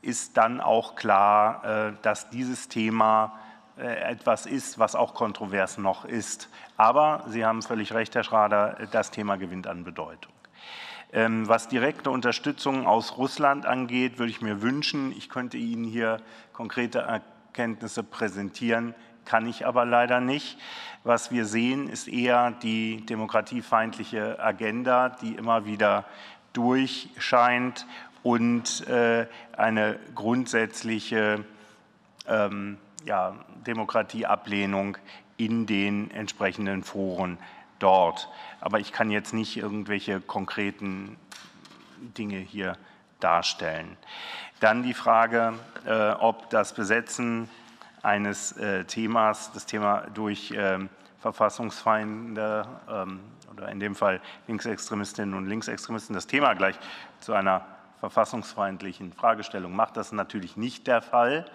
ist dann auch klar, äh, dass dieses Thema etwas ist, was auch kontrovers noch ist. Aber Sie haben völlig recht, Herr Schrader, das Thema gewinnt an Bedeutung. Ähm, was direkte Unterstützung aus Russland angeht, würde ich mir wünschen, ich könnte Ihnen hier konkrete Erkenntnisse präsentieren, kann ich aber leider nicht. Was wir sehen, ist eher die demokratiefeindliche Agenda, die immer wieder durchscheint und äh, eine grundsätzliche ähm, ja, Demokratieablehnung in den entsprechenden Foren dort. Aber ich kann jetzt nicht irgendwelche konkreten Dinge hier darstellen. Dann die Frage, äh, ob das Besetzen eines äh, Themas, das Thema durch äh, Verfassungsfeinde ähm, oder in dem Fall Linksextremistinnen und Linksextremisten das Thema gleich zu einer verfassungsfeindlichen Fragestellung macht. Das ist natürlich nicht der Fall.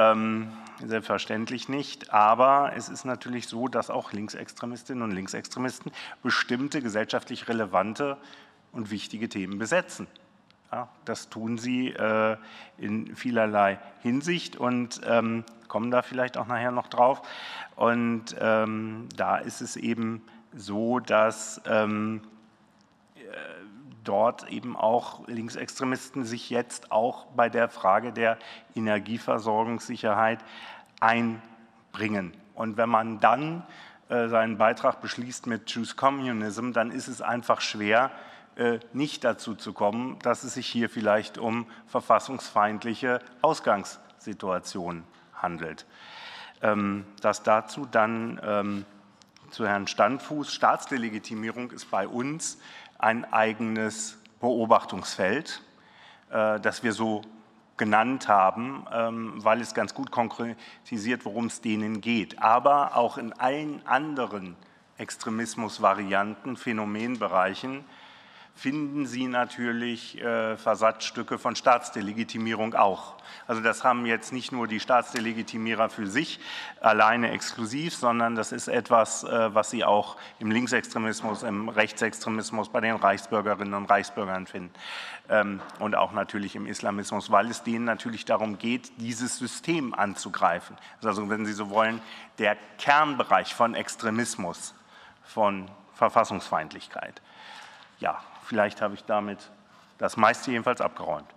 Ähm, selbstverständlich nicht. Aber es ist natürlich so, dass auch Linksextremistinnen und Linksextremisten bestimmte gesellschaftlich relevante und wichtige Themen besetzen. Ja, das tun sie äh, in vielerlei Hinsicht und ähm, kommen da vielleicht auch nachher noch drauf. Und ähm, da ist es eben so, dass ähm, dort eben auch Linksextremisten sich jetzt auch bei der Frage der Energieversorgungssicherheit einbringen. Und wenn man dann äh, seinen Beitrag beschließt mit Choose Communism, dann ist es einfach schwer, äh, nicht dazu zu kommen, dass es sich hier vielleicht um verfassungsfeindliche Ausgangssituationen handelt. Ähm, das dazu dann ähm, zu Herrn Standfuß. Staatsdelegitimierung ist bei uns ein eigenes Beobachtungsfeld, äh, das wir so genannt haben, ähm, weil es ganz gut konkretisiert, worum es denen geht. Aber auch in allen anderen Extremismusvarianten, Phänomenbereichen finden Sie natürlich äh, Versatzstücke von Staatsdelegitimierung auch. Also das haben jetzt nicht nur die Staatsdelegitimierer für sich alleine exklusiv, sondern das ist etwas, äh, was Sie auch im Linksextremismus, im Rechtsextremismus bei den Reichsbürgerinnen und Reichsbürgern finden ähm, und auch natürlich im Islamismus, weil es denen natürlich darum geht, dieses System anzugreifen. Also wenn Sie so wollen, der Kernbereich von Extremismus, von Verfassungsfeindlichkeit. Ja, Vielleicht habe ich damit das meiste jedenfalls abgeräumt.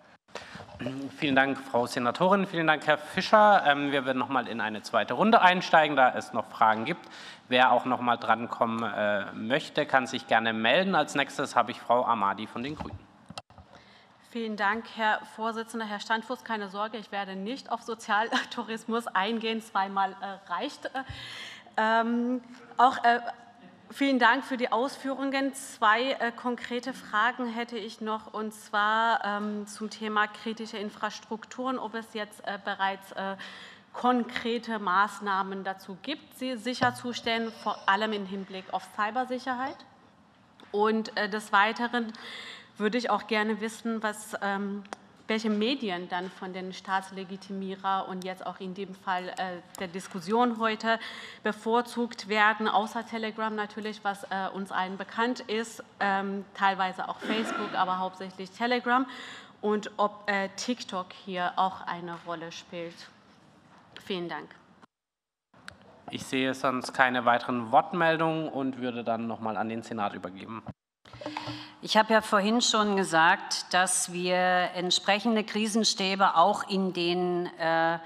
Vielen Dank, Frau Senatorin. Vielen Dank, Herr Fischer. Ähm, wir werden noch mal in eine zweite Runde einsteigen, da es noch Fragen gibt. Wer auch noch mal drankommen äh, möchte, kann sich gerne melden. Als nächstes habe ich Frau Amadi von den Grünen. Vielen Dank, Herr Vorsitzender. Herr Standfuß, keine Sorge, ich werde nicht auf Sozialtourismus eingehen. Zweimal äh, reicht. Äh, ähm, auch äh, Vielen Dank für die Ausführungen. Zwei äh, konkrete Fragen hätte ich noch, und zwar ähm, zum Thema kritische Infrastrukturen, ob es jetzt äh, bereits äh, konkrete Maßnahmen dazu gibt, sie sicherzustellen, vor allem im Hinblick auf Cybersicherheit. Und äh, des Weiteren würde ich auch gerne wissen, was ähm, welche Medien dann von den Staatslegitimierer und jetzt auch in dem Fall äh, der Diskussion heute bevorzugt werden, außer Telegram natürlich, was äh, uns allen bekannt ist, ähm, teilweise auch Facebook, aber hauptsächlich Telegram und ob äh, TikTok hier auch eine Rolle spielt. Vielen Dank. Ich sehe sonst keine weiteren Wortmeldungen und würde dann noch mal an den Senat übergeben. Ich habe ja vorhin schon gesagt, dass wir entsprechende Krisenstäbe auch in den, äh,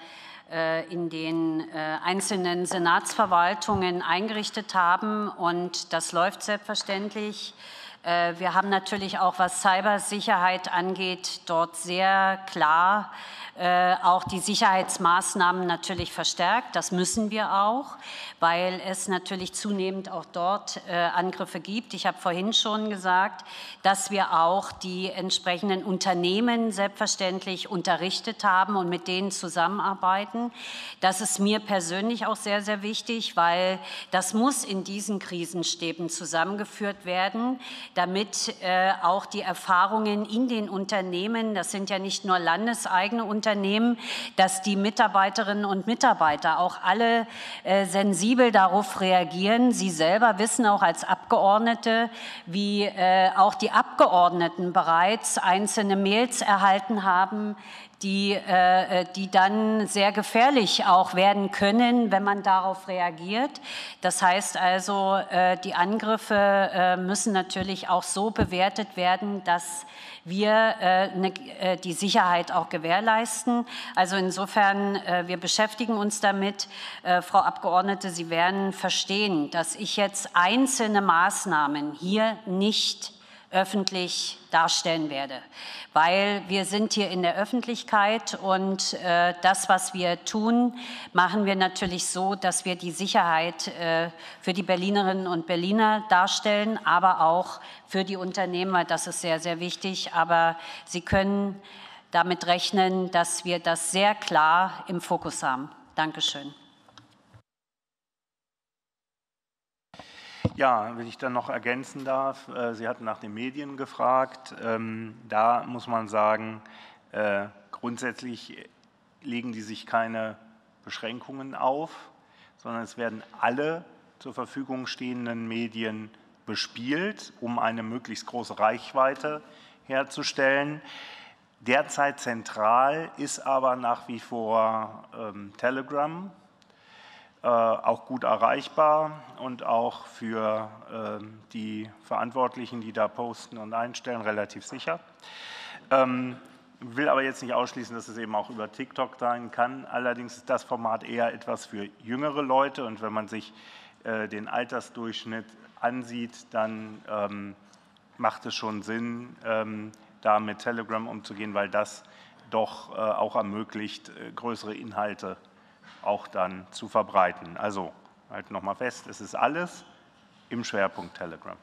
äh, in den äh, einzelnen Senatsverwaltungen eingerichtet haben und das läuft selbstverständlich. Äh, wir haben natürlich auch, was Cybersicherheit angeht, dort sehr klar äh, auch die Sicherheitsmaßnahmen natürlich verstärkt. Das müssen wir auch, weil es natürlich zunehmend auch dort äh, Angriffe gibt. Ich habe vorhin schon gesagt, dass wir auch die entsprechenden Unternehmen selbstverständlich unterrichtet haben und mit denen zusammenarbeiten. Das ist mir persönlich auch sehr, sehr wichtig, weil das muss in diesen Krisenstäben zusammengeführt werden, damit äh, auch die Erfahrungen in den Unternehmen, das sind ja nicht nur landeseigene Unternehmen, Unternehmen, dass die Mitarbeiterinnen und Mitarbeiter auch alle äh, sensibel darauf reagieren. Sie selber wissen auch als Abgeordnete, wie äh, auch die Abgeordneten bereits einzelne Mails erhalten haben, die, äh, die dann sehr gefährlich auch werden können, wenn man darauf reagiert. Das heißt also, äh, die Angriffe äh, müssen natürlich auch so bewertet werden, dass wir äh, ne, äh, die Sicherheit auch gewährleisten. Also insofern, äh, wir beschäftigen uns damit. Äh, Frau Abgeordnete, Sie werden verstehen, dass ich jetzt einzelne Maßnahmen hier nicht öffentlich darstellen werde, weil wir sind hier in der Öffentlichkeit und äh, das, was wir tun, machen wir natürlich so, dass wir die Sicherheit äh, für die Berlinerinnen und Berliner darstellen, aber auch für die Unternehmer. Das ist sehr, sehr wichtig. Aber Sie können damit rechnen, dass wir das sehr klar im Fokus haben. Dankeschön. Ja, wenn ich dann noch ergänzen darf, äh, Sie hatten nach den Medien gefragt. Ähm, da muss man sagen, äh, grundsätzlich legen die sich keine Beschränkungen auf, sondern es werden alle zur Verfügung stehenden Medien bespielt, um eine möglichst große Reichweite herzustellen. Derzeit zentral ist aber nach wie vor ähm, Telegram, auch gut erreichbar und auch für ähm, die Verantwortlichen, die da posten und einstellen, relativ sicher. Ähm, will aber jetzt nicht ausschließen, dass es eben auch über TikTok sein kann. Allerdings ist das Format eher etwas für jüngere Leute und wenn man sich äh, den Altersdurchschnitt ansieht, dann ähm, macht es schon Sinn, da mit Telegram umzugehen, weil das doch äh, auch ermöglicht, größere Inhalte auch dann zu verbreiten. Also halten nochmal fest, es ist alles im Schwerpunkt Telegram.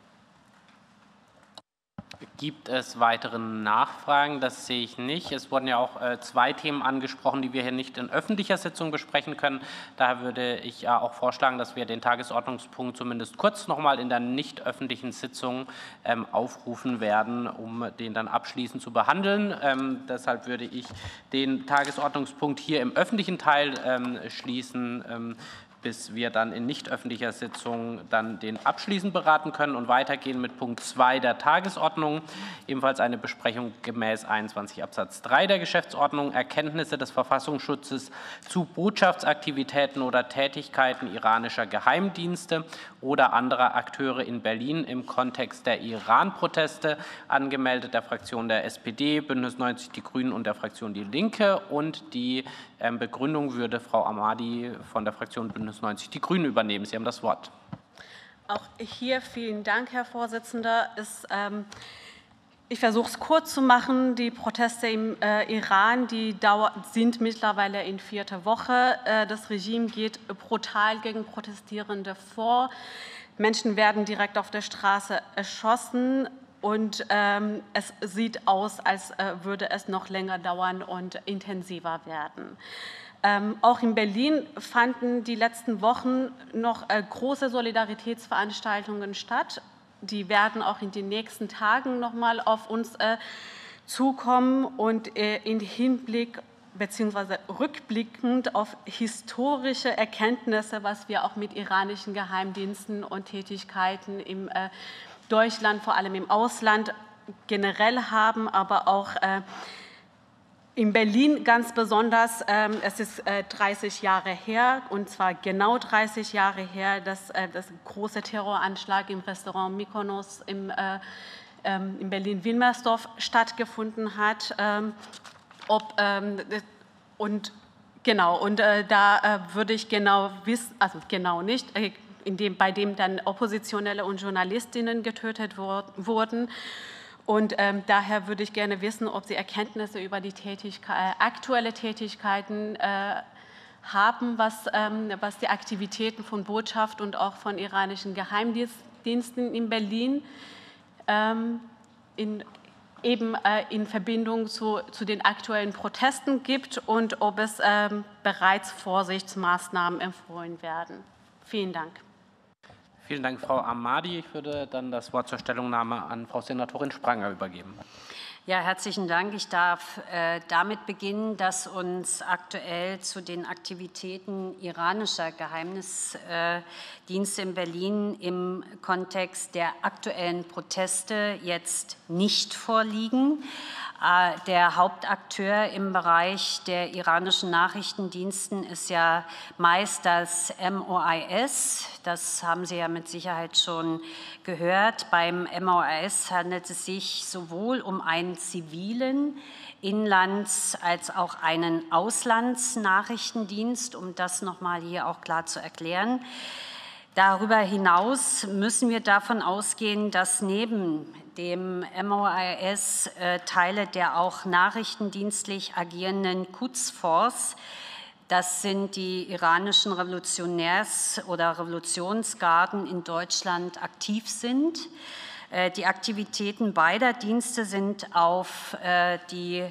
Gibt es weitere Nachfragen? Das sehe ich nicht. Es wurden ja auch äh, zwei Themen angesprochen, die wir hier nicht in öffentlicher Sitzung besprechen können. Daher würde ich ja auch vorschlagen, dass wir den Tagesordnungspunkt zumindest kurz noch mal in der nicht öffentlichen Sitzung ähm, aufrufen werden, um den dann abschließend zu behandeln. Ähm, deshalb würde ich den Tagesordnungspunkt hier im öffentlichen Teil ähm, schließen ähm, bis wir dann in nicht öffentlicher Sitzung dann den abschließend beraten können und weitergehen mit Punkt 2 der Tagesordnung. Ebenfalls eine Besprechung gemäß 21 Absatz 3 der Geschäftsordnung, Erkenntnisse des Verfassungsschutzes zu Botschaftsaktivitäten oder Tätigkeiten iranischer Geheimdienste oder anderer Akteure in Berlin im Kontext der Iran-Proteste, angemeldet der Fraktion der SPD, Bündnis 90 Die Grünen und der Fraktion Die Linke und die ähm, Begründung würde Frau Amadi von der Fraktion Bündnis 90 Die Grünen übernehmen. Sie haben das Wort. Auch hier vielen Dank, Herr Vorsitzender. Es, ähm, ich versuche es kurz zu machen. Die Proteste im äh, Iran die dauer, sind mittlerweile in vierter Woche. Äh, das Regime geht brutal gegen Protestierende vor. Menschen werden direkt auf der Straße erschossen. Und ähm, es sieht aus, als äh, würde es noch länger dauern und intensiver werden. Ähm, auch in Berlin fanden die letzten Wochen noch äh, große Solidaritätsveranstaltungen statt. Die werden auch in den nächsten Tagen noch mal auf uns äh, zukommen und äh, in Hinblick beziehungsweise rückblickend auf historische Erkenntnisse, was wir auch mit iranischen Geheimdiensten und Tätigkeiten im äh, Deutschland, vor allem im Ausland generell haben, aber auch äh, in Berlin ganz besonders. Ähm, es ist 30 äh, Jahre her, und zwar genau 30 Jahre her, dass äh, das große Terroranschlag im Restaurant Mykonos im, ähm, in Berlin-Wilmersdorf stattgefunden hat. Ähm, ob, und genau, und da würde ich genau wissen, also genau nicht, in dem, bei dem dann Oppositionelle und Journalistinnen getötet wurden. Und ähm, daher würde ich gerne wissen, ob Sie Erkenntnisse über die Tätigkeit, äh, aktuelle Tätigkeiten äh, haben, was, ähm, was die Aktivitäten von Botschaft und auch von iranischen Geheimdiensten in Berlin ähm, in, eben äh, in Verbindung zu, zu, den aktuellen Protesten gibt und ob es ähm, bereits Vorsichtsmaßnahmen empfohlen werden. Vielen Dank. Vielen Dank, Frau Amadi. Ich würde dann das Wort zur Stellungnahme an Frau Senatorin Spranger übergeben. Ja, herzlichen Dank. Ich darf äh, damit beginnen, dass uns aktuell zu den Aktivitäten iranischer Geheimnisdienste in Berlin im Kontext der aktuellen Proteste jetzt nicht vorliegen. Äh, der Hauptakteur im Bereich der iranischen Nachrichtendiensten ist ja meist das MOIS. Das haben Sie ja mit Sicherheit schon gehört. Beim MOIS handelt es sich sowohl um einen zivilen Inlands- als auch einen Auslandsnachrichtendienst, um das nochmal hier auch klar zu erklären. Darüber hinaus müssen wir davon ausgehen, dass neben dem MOIS äh, Teile der auch nachrichtendienstlich agierenden Quds-Force, das sind die iranischen Revolutionärs- oder Revolutionsgarden in Deutschland aktiv sind. Äh, die Aktivitäten beider Dienste sind auf äh, die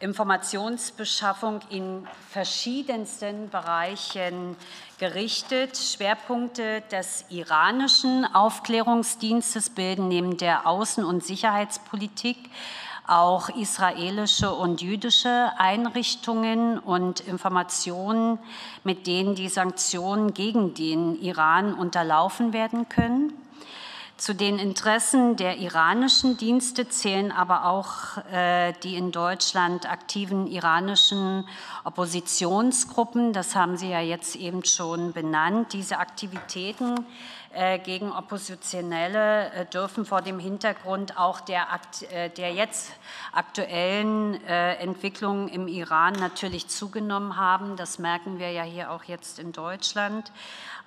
Informationsbeschaffung in verschiedensten Bereichen gerichtet. Schwerpunkte des iranischen Aufklärungsdienstes bilden neben der Außen- und Sicherheitspolitik auch israelische und jüdische Einrichtungen und Informationen, mit denen die Sanktionen gegen den Iran unterlaufen werden können. Zu den Interessen der iranischen Dienste zählen aber auch äh, die in Deutschland aktiven iranischen Oppositionsgruppen. Das haben Sie ja jetzt eben schon benannt. Diese Aktivitäten äh, gegen Oppositionelle äh, dürfen vor dem Hintergrund auch der, äh, der jetzt aktuellen äh, Entwicklungen im Iran natürlich zugenommen haben. Das merken wir ja hier auch jetzt in Deutschland.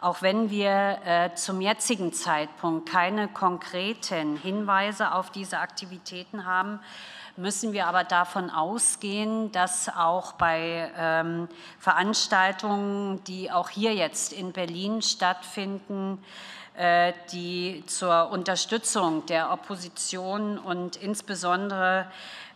Auch wenn wir äh, zum jetzigen Zeitpunkt keine konkreten Hinweise auf diese Aktivitäten haben, müssen wir aber davon ausgehen, dass auch bei ähm, Veranstaltungen, die auch hier jetzt in Berlin stattfinden, äh, die zur Unterstützung der Opposition und insbesondere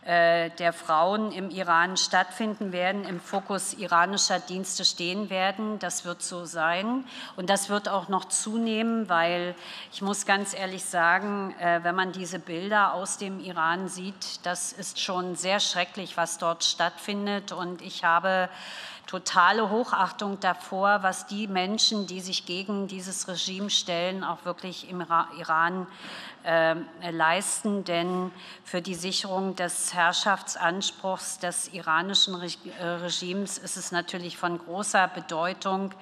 der Frauen im Iran stattfinden werden, im Fokus iranischer Dienste stehen werden. Das wird so sein. Und das wird auch noch zunehmen, weil ich muss ganz ehrlich sagen, äh, wenn man diese Bilder aus dem Iran sieht, das ist schon sehr schrecklich, was dort stattfindet. Und ich habe totale Hochachtung davor, was die Menschen, die sich gegen dieses Regime stellen, auch wirklich im Iran äh, leisten. Denn für die Sicherung des Herrschaftsanspruchs des iranischen äh, Regimes ist es natürlich von großer Bedeutung,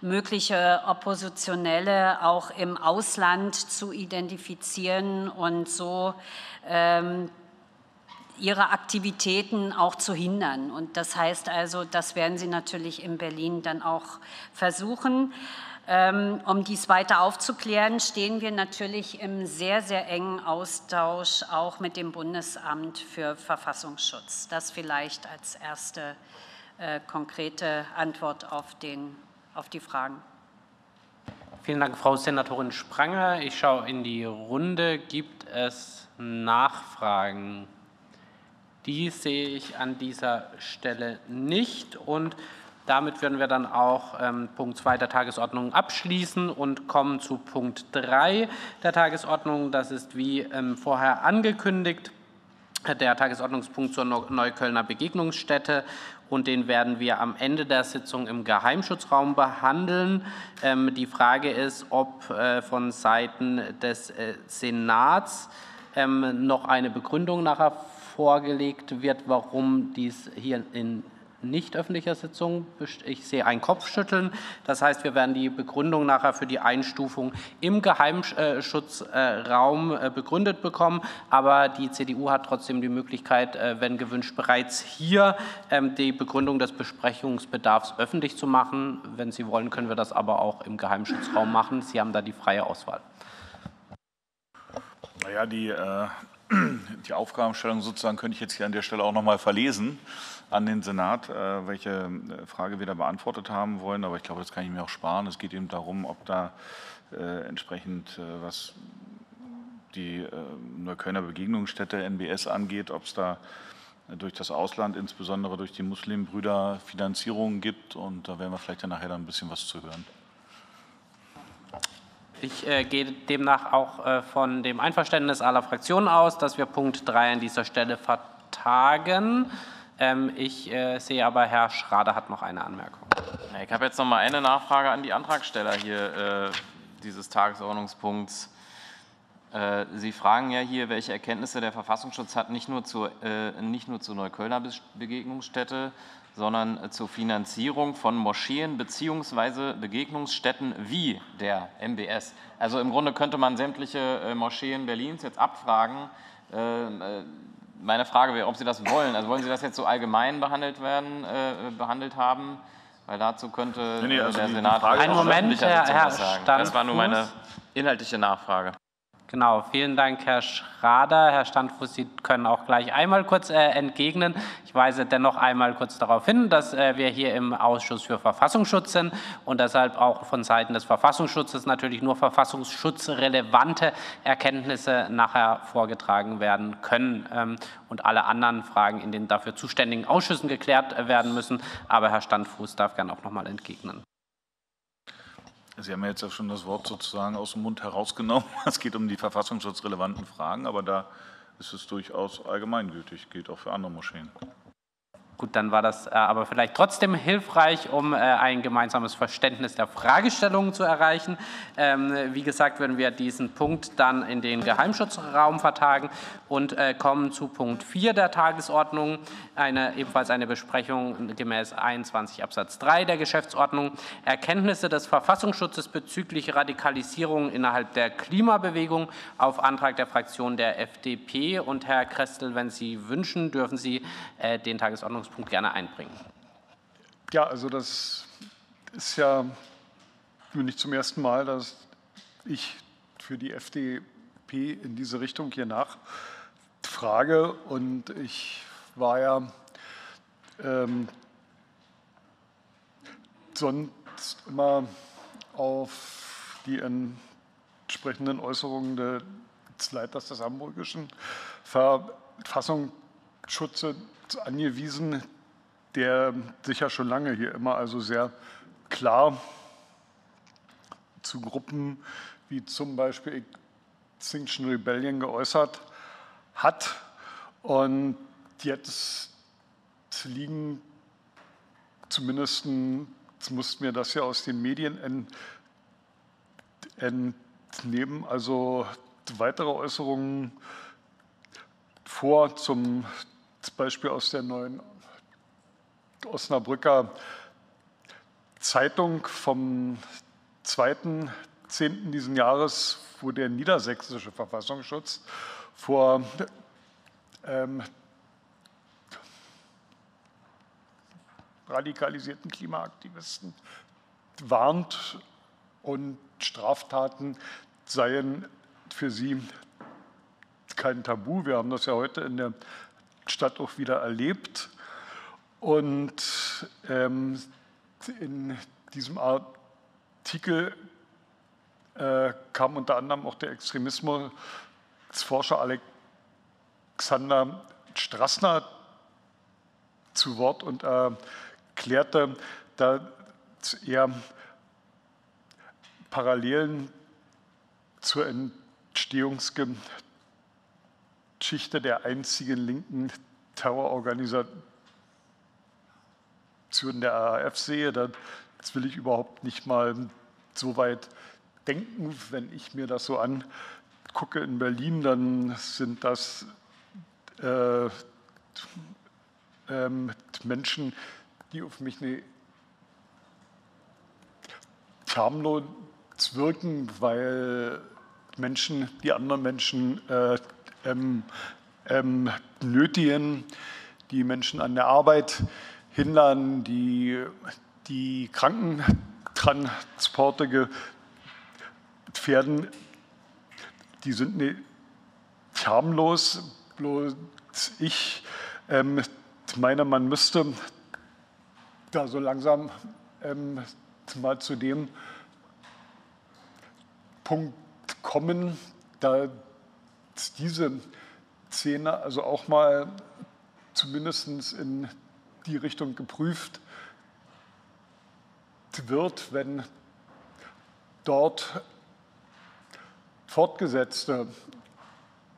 mögliche Oppositionelle auch im Ausland zu identifizieren und so ähm, ihre Aktivitäten auch zu hindern. Und das heißt also, das werden Sie natürlich in Berlin dann auch versuchen. Ähm, um dies weiter aufzuklären, stehen wir natürlich im sehr, sehr engen Austausch auch mit dem Bundesamt für Verfassungsschutz. Das vielleicht als erste äh, konkrete Antwort auf, den, auf die Fragen. Vielen Dank, Frau Senatorin Spranger. Ich schaue in die Runde. Gibt es Nachfragen? Die sehe ich an dieser Stelle nicht und damit würden wir dann auch ähm, Punkt 2 der Tagesordnung abschließen und kommen zu Punkt 3 der Tagesordnung. Das ist wie ähm, vorher angekündigt der Tagesordnungspunkt zur Neuköllner Begegnungsstätte und den werden wir am Ende der Sitzung im Geheimschutzraum behandeln. Ähm, die Frage ist, ob äh, von Seiten des äh, Senats ähm, noch eine Begründung nachher vorgelegt wird, warum dies hier in nicht öffentlicher Sitzung. Ich sehe ein Kopfschütteln. Das heißt, wir werden die Begründung nachher für die Einstufung im Geheimschutzraum äh, begründet bekommen. Aber die CDU hat trotzdem die Möglichkeit, äh, wenn gewünscht, bereits hier ähm, die Begründung des Besprechungsbedarfs öffentlich zu machen. Wenn Sie wollen, können wir das aber auch im Geheimschutzraum machen. Sie haben da die freie Auswahl. Naja, die äh, (clears throat) die Aufgabenstellung sozusagen könnte ich jetzt hier an der Stelle auch noch mal verlesen an den Senat, äh, welche äh, Frage wir da beantwortet haben wollen. Aber ich glaube, das kann ich mir auch sparen. Es geht eben darum, ob da äh, entsprechend, was die Neuköllner Begegnungsstätte NBS angeht, ob es da durch das Ausland, insbesondere durch die Muslimbrüder, Finanzierungen gibt. Und da werden wir vielleicht ja nachher dann ein bisschen was zu hören. Ich äh, gehe demnach auch äh, von dem Einverständnis aller Fraktionen aus, dass wir Punkt 3 an dieser Stelle vertagen. Ähm, ich äh, sehe aber, Herr Schrader hat noch eine Anmerkung. Ich habe jetzt noch mal eine Nachfrage an die Antragsteller hier äh, dieses Tagesordnungspunkts. Äh, Sie fragen ja hier, welche Erkenntnisse der Verfassungsschutz hat, nicht nur zur, äh, nicht nur zur Neuköllner Begegnungsstätte, sondern äh, zur Finanzierung von Moscheen bzw. Begegnungsstätten wie der MBS. Also im Grunde könnte man sämtliche äh, Moscheen Berlins jetzt abfragen. Ähm, äh, meine Frage wäre, ob Sie das wollen. Also wollen Sie das jetzt so allgemein behandelt werden, behandelt haben? Weil dazu könnte nee, nee, also der Senat einen Moment, Herr, Herr sagen. Das war nur meine inhaltliche Nachfrage. Genau, vielen Dank, Herr Schrader. Herr Standfuß, Sie können auch gleich einmal kurz äh, entgegnen. Ich weise dennoch einmal kurz darauf hin, dass äh, wir hier im Ausschuss für Verfassungsschutz sind und deshalb auch von Seiten des Verfassungsschutzes natürlich nur verfassungsschutzrelevante Erkenntnisse nachher vorgetragen werden können ähm, und alle anderen Fragen in den dafür zuständigen Ausschüssen geklärt werden müssen. Aber Herr Standfuß darf gerne auch noch mal entgegnen. Sie haben ja jetzt ja schon das Wort sozusagen aus dem Mund herausgenommen. (laughs) Es geht um die verfassungsschutzrelevanten Fragen, aber da ist es durchaus allgemeingültig, gilt auch für andere Moscheen. Gut, dann war das äh, aber vielleicht trotzdem hilfreich, um äh, ein gemeinsames Verständnis der Fragestellungen zu erreichen. Ähm, wie gesagt, würden wir diesen Punkt dann in den Geheimschutzraum vertagen und äh, kommen zu Punkt 4 der Tagesordnung, eine, ebenfalls eine Besprechung gemäß 21 Absatz 3 der Geschäftsordnung. Erkenntnisse des Verfassungsschutzes bezüglich Radikalisierung innerhalb der Klimabewegung auf Antrag der Fraktion der FDP. Und Herr Krestel, wenn Sie wünschen, dürfen Sie den Tagesordnungspunkt Tagesordnungspunkt gerne einbringen. Ja, also das ist ja nicht zum ersten Mal, dass ich für die FDP in diese Richtung hier nachfrage. Und ich war ja ähm, sonst immer auf die entsprechenden Äußerungen des Leiters des hamburgischen Verfassungsschutzes angewiesen, der sich ja schon lange hier immer also sehr klar zu Gruppen wie zum Beispiel Extinction Rebellion geäußert hat. Und jetzt liegen zumindest mussten wir das ja aus den Medien entnehmen, also weitere Äußerungen vor, zum Beispiel aus der neuen Osnabrücker Zeitung vom 2.10. diesen Jahres, wo der niedersächsische Verfassungsschutz vor ähm, radikalisierten Klimaaktivisten warnt und Straftaten seien für sie kein Tabu. Wir haben das ja heute in der Stadt auch wieder erlebt. Und ähm, in diesem Artikel äh, kam unter anderem auch der Extremismusforscher Alexander Strassner zu Wort und erklärte, dass er Parallelen zur Entstehungsgeschichte der einzigen linken Terrororganisation der RAF sehe. Das will ich überhaupt nicht mal so weit denken. Wenn ich mir das so angucke in Berlin, dann sind das äh, äh, Menschen, die auf mich eine harmlos wirken, weil Menschen, die anderen Menschen äh, ähm, ähm, nötigen, die Menschen an der Arbeit hindern, die die Krankentransporte gefährden, die sind nicht harmlos. Bloß ich ähm, meine, man müsste da so langsam ähm, mal zu dem Punkt kommen, da diese Szene also auch mal zumindest in die Richtung geprüft wird, wenn dort fortgesetzte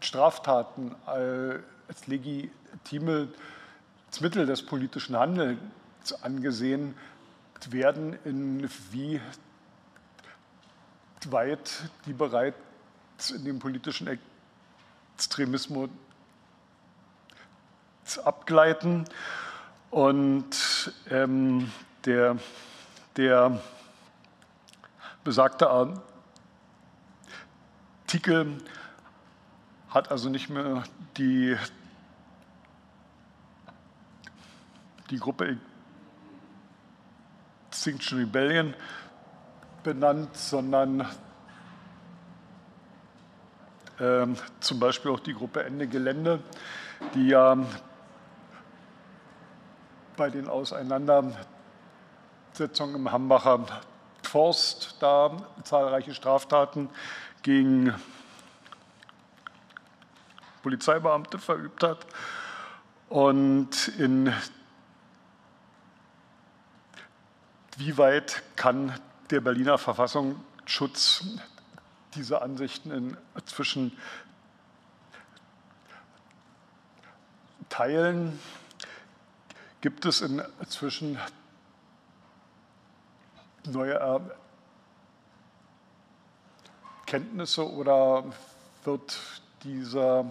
Straftaten als legitime Mittel des politischen Handelns angesehen werden, inwieweit die bereits in dem politischen Extremismus abgleiten. Und ähm, der, der besagte Artikel hat also nicht mehr die, die Gruppe Extinction Rebellion benannt, sondern zum Beispiel auch die Gruppe Ende Gelände, die ja bei den Auseinandersetzungen im Hambacher Forst da zahlreiche Straftaten gegen Polizeibeamte verübt hat. Und in wie weit kann der Berliner Verfassungsschutz diese Ansichten inzwischen teilen? Gibt es inzwischen neue Erkenntnisse oder wird dieser,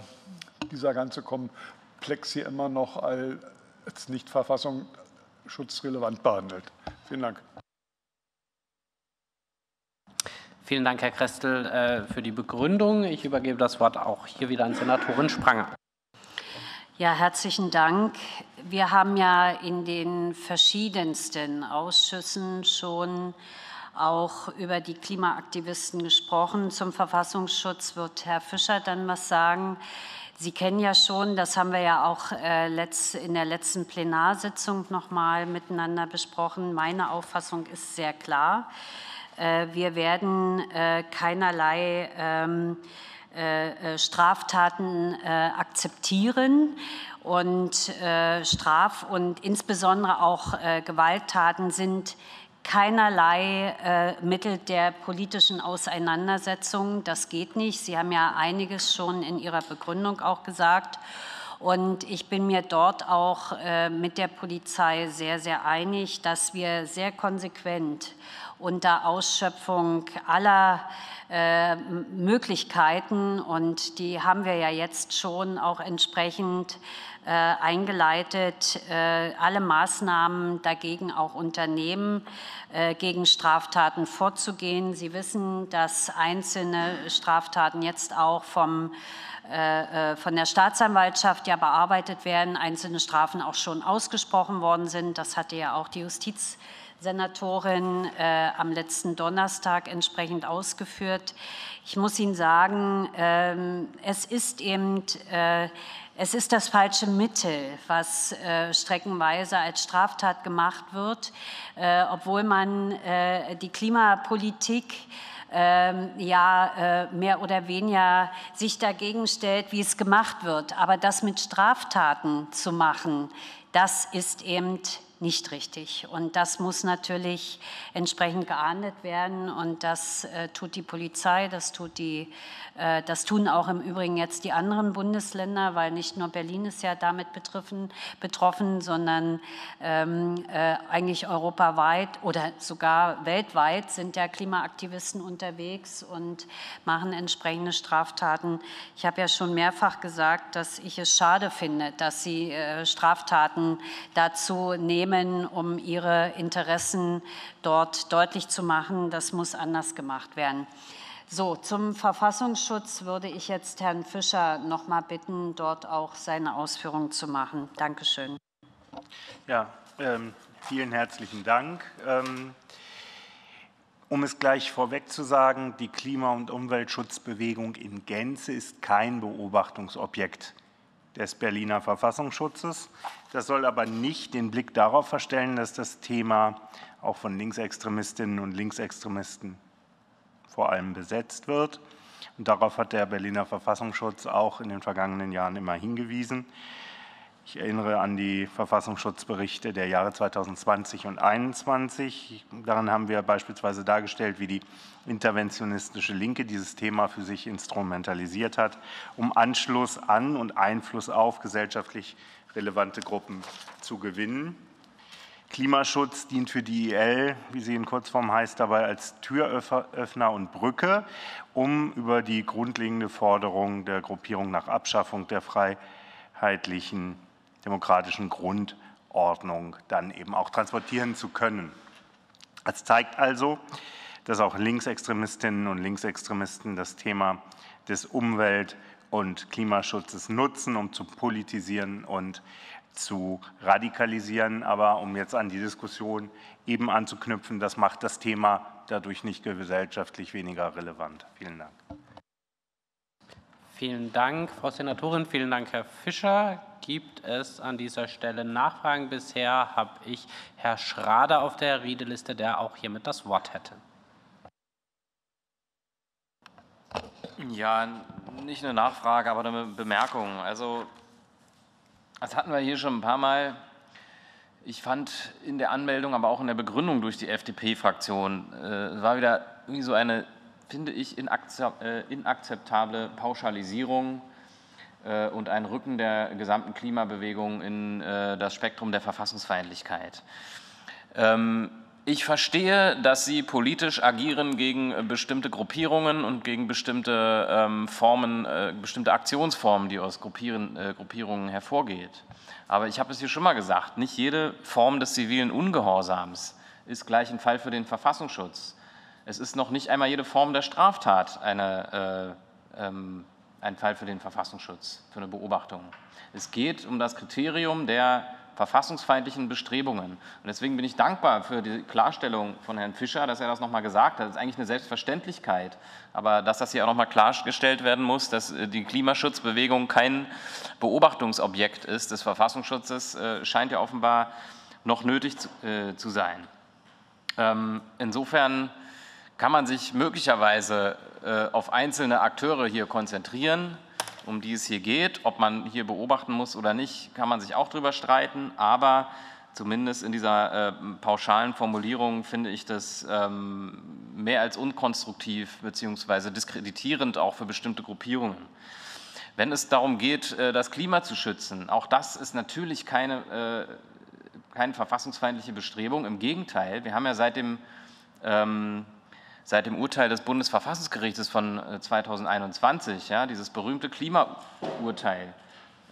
dieser ganze Komplex hier immer noch als nicht verfassungsschutzrelevant behandelt? Vielen Dank. Vielen Dank, Herr Krestel, äh, für die Begründung. Ich übergebe das Wort auch hier wieder an Senatorin Spranger. Ja, herzlichen Dank. Wir haben ja in den verschiedensten Ausschüssen schon auch über die Klimaaktivisten gesprochen. Zum Verfassungsschutz wird Herr Fischer dann was sagen. Sie kennen ja schon, das haben wir ja auch äh, in der letzten Plenarsitzung noch mal miteinander besprochen. Meine Auffassung ist sehr klar. Äh, wir werden äh, keinerlei ähm, äh, Straftaten akzeptieren und Straf- und insbesondere auch Gewalttaten sind keinerlei Mittel der politischen Auseinandersetzung. Das geht nicht. Sie haben ja einiges schon in Ihrer Begründung auch gesagt. Und ich bin mir dort auch mit der Polizei sehr, sehr einig, dass wir sehr konsequent unter Ausschöpfung aller äh, Möglichkeiten und die haben wir ja jetzt schon auch entsprechend äh, eingeleitet, äh, alle Maßnahmen dagegen auch unternehmen, äh, gegen Straftaten vorzugehen. Sie wissen, dass einzelne Straftaten jetzt auch vom äh, äh, von der Staatsanwaltschaft ja bearbeitet werden, einzelne Strafen auch schon ausgesprochen worden sind. Das hatte ja auch die Justiz Senatorin äh, am letzten Donnerstag entsprechend ausgeführt. Ich muss Ihnen sagen, ähm, es ist eben äh, es ist das falsche Mittel, was äh, streckenweise als Straftat gemacht wird, äh, obwohl man äh, die Klimapolitik ähm, ja äh, mehr oder weniger sich dagegen stellt, wie es gemacht wird. Aber das mit Straftaten zu machen, das ist eben nicht richtig. Und das muss natürlich entsprechend geahndet werden. Und das äh, tut die Polizei, das, tut die, äh, das tun auch im Übrigen jetzt die anderen Bundesländer, weil nicht nur Berlin ist ja damit betroffen, betroffen sondern ähm, äh, eigentlich europaweit oder sogar weltweit sind ja Klimaaktivisten unterwegs und machen entsprechende Straftaten. Ich habe ja schon mehrfach gesagt, dass ich es schade finde, dass sie äh, Straftaten dazu nehmen, nehmen, um ihre Interessen dort deutlich zu machen. Das muss anders gemacht werden. So, zum Verfassungsschutz würde ich jetzt Herrn Fischer noch mal bitten, dort auch seine Ausführungen zu machen. Dankeschön. Ja, ähm, vielen herzlichen Dank. Ähm, um es gleich vorweg zu sagen, die Klima- und Umweltschutzbewegung in Gänze ist kein Beobachtungsobjekt des Berliner Verfassungsschutzes. Das soll aber nicht den Blick darauf verstellen, dass das Thema auch von Linksextremistinnen und Linksextremisten vor allem besetzt wird. Und darauf hat der Berliner Verfassungsschutz auch in den vergangenen Jahren immer hingewiesen. Ich erinnere an die Verfassungsschutzberichte der Jahre 2020 und 2021. Darin haben wir beispielsweise dargestellt, wie die interventionistische Linke dieses Thema für sich instrumentalisiert hat, um Anschluss an und Einfluss auf gesellschaftlich relevante Gruppen zu gewinnen. Klimaschutz dient für die IL, wie sie in Kurzform heißt, dabei als Türöffner und Brücke, um über die grundlegende Forderung der Gruppierung nach Abschaffung der freiheitlichen demokratischen Grundordnung dann eben auch transportieren zu können. Das zeigt also, dass auch Linksextremistinnen und Linksextremisten das Thema des Umwelt- und Klimaschutzes nutzen, um zu politisieren und zu radikalisieren. Aber um jetzt an die Diskussion eben anzuknüpfen, das macht das Thema dadurch nicht gesellschaftlich weniger relevant. Vielen Dank. Vielen Dank, Frau Senatorin. Vielen Dank, Herr Fischer. Gibt es an dieser Stelle Nachfragen? Bisher habe ich Herr Schrader auf der Redeliste, der auch hiermit das Wort hätte. Ja, nicht eine Nachfrage, aber eine Bemerkung. Also, das hatten wir hier schon ein paar Mal. Ich fand in der Anmeldung, aber auch in der Begründung durch die FDP-Fraktion, äh, war wieder irgendwie so eine finde ich, äh, inakzeptable Pauschalisierung und ein Rücken der gesamten Klimabewegung in äh, das Spektrum der Verfassungsfeindlichkeit. Ähm, ich verstehe, dass Sie politisch agieren gegen bestimmte Gruppierungen und gegen bestimmte ähm, Formen, bestimmte Aktionsformen, die aus Gruppierungen hervorgeht. Aber ich habe es hier schon mal gesagt, nicht jede Form des zivilen Ungehorsams ist gleich ein Fall für den Verfassungsschutz. Es ist noch nicht einmal jede Form der Straftat eine, äh, ähm, ein Fall für den Verfassungsschutz, für eine Beobachtung. Es geht um das Kriterium der verfassungsfeindlichen Bestrebungen. Und deswegen bin ich dankbar für die Klarstellung von Herrn Fischer, dass er das nochmal gesagt hat. Das ist eigentlich eine Selbstverständlichkeit. Aber dass das hier auch nochmal klargestellt werden muss, dass äh, die Klimaschutzbewegung kein Beobachtungsobjekt ist des Verfassungsschutzes, äh, scheint ja offenbar noch nötig zu, äh, sein. Ähm, insofern kann man sich möglicherweise auf einzelne Akteure hier konzentrieren, um die es hier geht. Ob man hier beobachten muss oder nicht, kann man sich auch darüber streiten. Aber zumindest in dieser äh, pauschalen Formulierung finde ich das ähm, mehr als unkonstruktiv bzw. diskreditierend auch für bestimmte Gruppierungen. Wenn es darum geht, äh, das Klima zu schützen, auch das ist natürlich keine, äh, keine verfassungsfeindliche Bestrebung. Im Gegenteil, wir haben ja seit dem ähm, seit dem Urteil des Bundesverfassungsgerichtes von 2021, äh, ja, dieses berühmte Klimaurteil,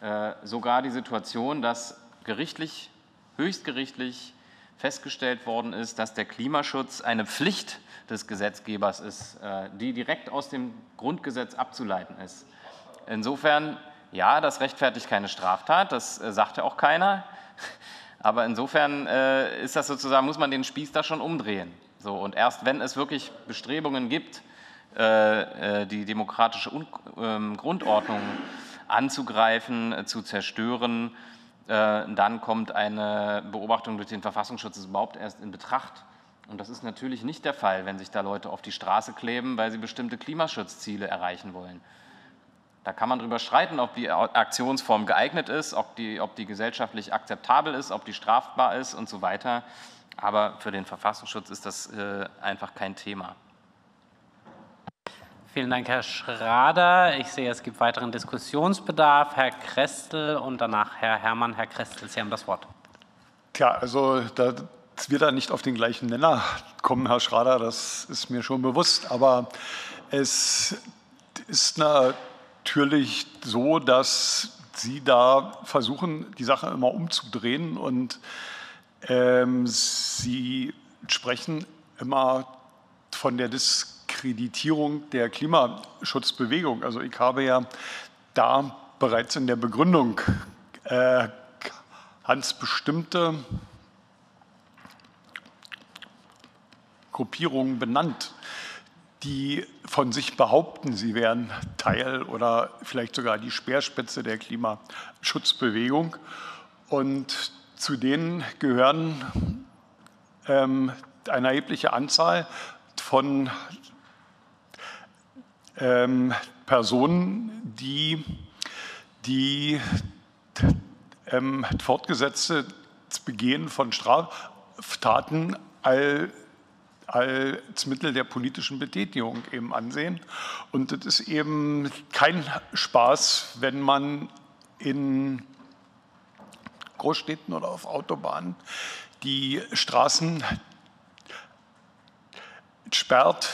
äh, sogar die Situation, dass gerichtlich, höchstgerichtlich festgestellt worden ist, dass der Klimaschutz eine Pflicht des Gesetzgebers ist, äh, die direkt aus dem Grundgesetz abzuleiten ist. Insofern, ja, das rechtfertigt keine Straftat, das äh, sagte auch keiner. (laughs) Aber insofern äh, ist das sozusagen, muss man den Spieß da schon umdrehen. So, und erst wenn es wirklich Bestrebungen gibt, äh, äh, die demokratische ähm, Grundordnung anzugreifen, äh, zu zerstören, dann kommt eine Beobachtung durch den Verfassungsschutz überhaupt erst in Betracht. Und das ist natürlich nicht der Fall, wenn sich da Leute auf die Straße kleben, weil sie bestimmte Klimaschutzziele erreichen wollen. Da kann man darüber streiten, ob die Aktionsform geeignet ist, ob die, ob die gesellschaftlich akzeptabel ist, ob die strafbar ist und so weiter. Aber für den Verfassungsschutz ist das äh, einfach kein Thema. Vielen Dank, Herr Schrader. Ich sehe, es gibt weiteren Diskussionsbedarf. Herr Krestel und danach Herr Herrmann. Herr Krestel, Sie haben das Wort. Tja, also dass wir da nicht auf den gleichen Nenner kommen, Herr Schrader, das ist mir schon bewusst. Aber es ist natürlich so, dass Sie da versuchen, die Sache immer umzudrehen und ähm, Sie sprechen immer von der Diskreditierung der Klimaschutzbewegung. Also ich habe ja da bereits in der Begründung äh, ganz bestimmte Gruppierungen benannt, die von sich behaupten, sie wären Teil oder vielleicht sogar die Speerspitze der Klimaschutzbewegung. Und zu denen gehören ähm, eine erhebliche Anzahl von ähm, Personen, die die ähm, fortgesetzte Begehen von Straftaten als Mittel der politischen Betätigung eben ansehen. Und es ist eben kein Spaß, wenn man in Großstädten oder auf Autobahnen die Straßen sperrt,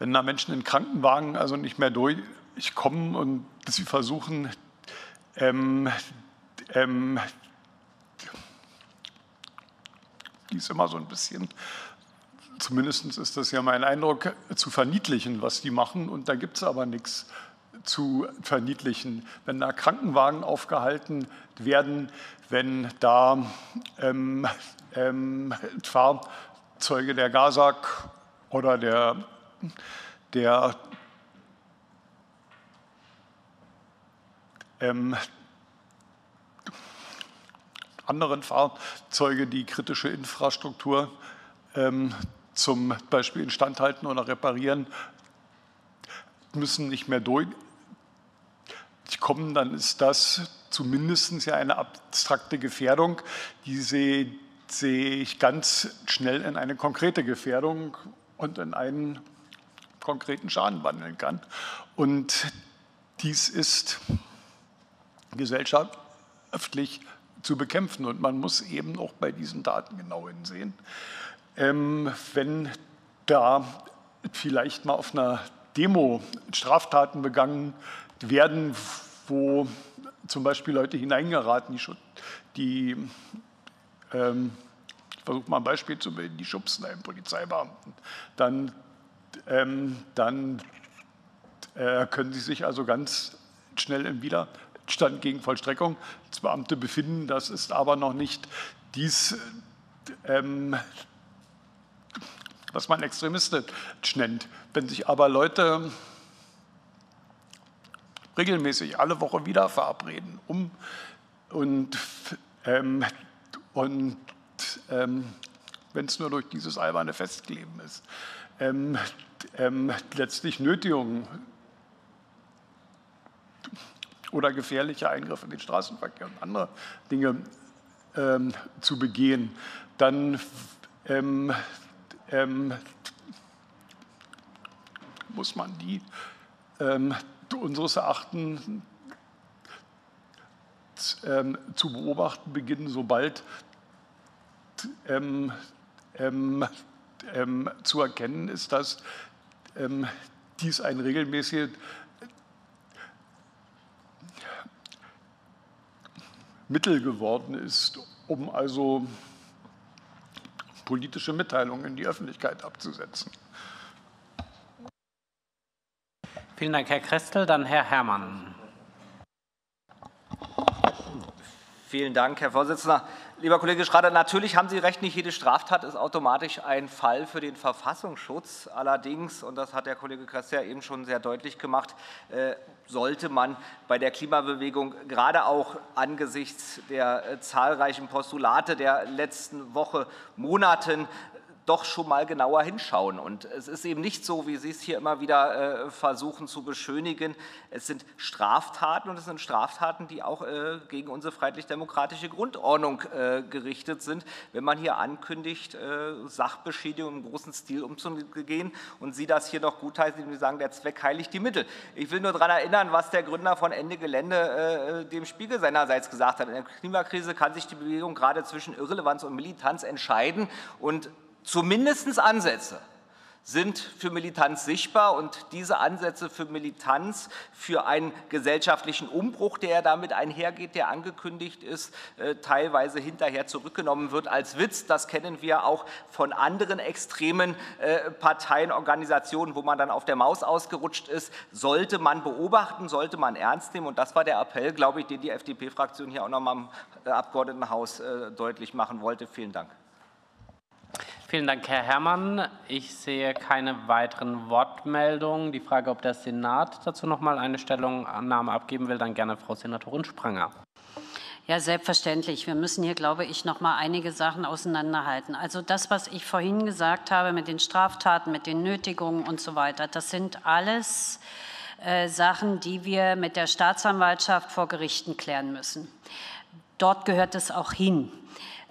wenn da Menschen in Krankenwagen also nicht mehr durchkommen und sie versuchen, ähm, ähm, die ist immer so ein bisschen, zumindest ist das ja mein Eindruck, zu verniedlichen, was die machen. Und da gibt es aber nichts zu verniedlichen. Wenn da Krankenwagen aufgehalten werden, wenn da ähm, ähm, Fahrzeuge der GASAG oder der, der ähm, anderen Fahrzeuge, die kritische Infrastruktur ähm, zum Beispiel instandhalten oder reparieren, müssen nicht mehr durch, kommen, dann ist das zumindest ja eine abstrakte Gefährdung, die sehe, sehe ich ganz schnell in eine konkrete Gefährdung und in einen konkreten Schaden wandeln kann. Und dies ist gesellschaftlich zu bekämpfen. Und man muss eben auch bei diesen Daten genau hinsehen. Ähm, wenn da vielleicht mal auf einer Demo Straftaten begangen werden, wo zum Beispiel Leute hineingeraten, die, die ähm, ich versuche mal ein Beispiel zu bilden, die schubsen einen Polizeibeamten, dann, ähm, dann äh, können sie sich also ganz schnell im Widerstand gegen Vollstreckungsbeamte befinden. Das ist aber noch nicht dies, ähm, was man extremistisch nennt. Wenn sich aber Leute regelmäßig alle Woche wieder verabreden, um und, ähm, und ähm, wenn es nur durch dieses alberne Festkleben ist. Ähm, ähm, letztlich Nötigungen oder gefährliche Eingriffe in den Straßenverkehr und andere Dinge ähm, zu begehen, dann ähm, muss man die unseres Erachtens ähm, zu beobachten beginnen, sobald ähm, zu erkennen ist, dass dies ein regelmäßiges Mittel geworden ist, um also politische Mitteilungen in die Öffentlichkeit abzusetzen. Vielen Dank, Herr Krestel. Dann Herr Herrmann. Vielen Dank, Herr Vorsitzender. Lieber Kollege Schrader, natürlich haben Sie recht, nicht jede Straftat ist automatisch ein Fall für den Verfassungsschutz. Allerdings, und das hat der Kollege Kress ja eben schon sehr deutlich gemacht, äh, sollte man bei der Klimabewegung gerade auch angesichts der äh, zahlreichen Postulate der letzten Woche, Monaten doch schon mal genauer hinschauen. Und es ist eben nicht so, wie Sie es hier immer wieder äh, versuchen zu beschönigen. Es sind Straftaten und es sind Straftaten, die auch äh, gegen unsere freiheitlich-demokratische Grundordnung äh, gerichtet sind, wenn man hier ankündigt, Sachbeschädigung im großen Stil umzugehen und Sie das hier noch gutheißen, indem Sie sagen, der Zweck heiligt die Mittel. Ich will nur daran erinnern, was der Gründer von Ende Gelände dem Spiegel seinerseits gesagt hat. In der Klimakrise kann sich die Bewegung gerade zwischen Irrelevanz und Militanz entscheiden und zumindest Ansätze sind für Militanz sichtbar und diese Ansätze für Militanz, für einen gesellschaftlichen Umbruch, der damit einhergeht, der angekündigt ist, äh, teilweise hinterher zurückgenommen wird als Witz. Das kennen wir auch von anderen extremen äh, Parteien, Organisationen, wo man dann auf der Maus ausgerutscht ist, sollte man beobachten, sollte man ernst nehmen. Und das war der Appell, glaube ich, den die FDP-Fraktion hier auch noch mal im äh, Abgeordnetenhaus deutlich machen wollte. Vielen Dank. Vielen Dank, Herr Herrmann. Ich sehe keine weiteren Wortmeldungen. Die Frage, ob der Senat dazu noch mal eine Stellungnahme abgeben will, dann gerne Frau Senatorin Spranger. Ja, selbstverständlich. Wir müssen hier, glaube ich, noch mal einige Sachen auseinanderhalten. Also das, was ich vorhin gesagt habe mit den Straftaten, mit den Nötigungen und so weiter, das sind alles äh, Sachen, die wir mit der Staatsanwaltschaft vor Gerichten klären müssen. Dort gehört es auch hin.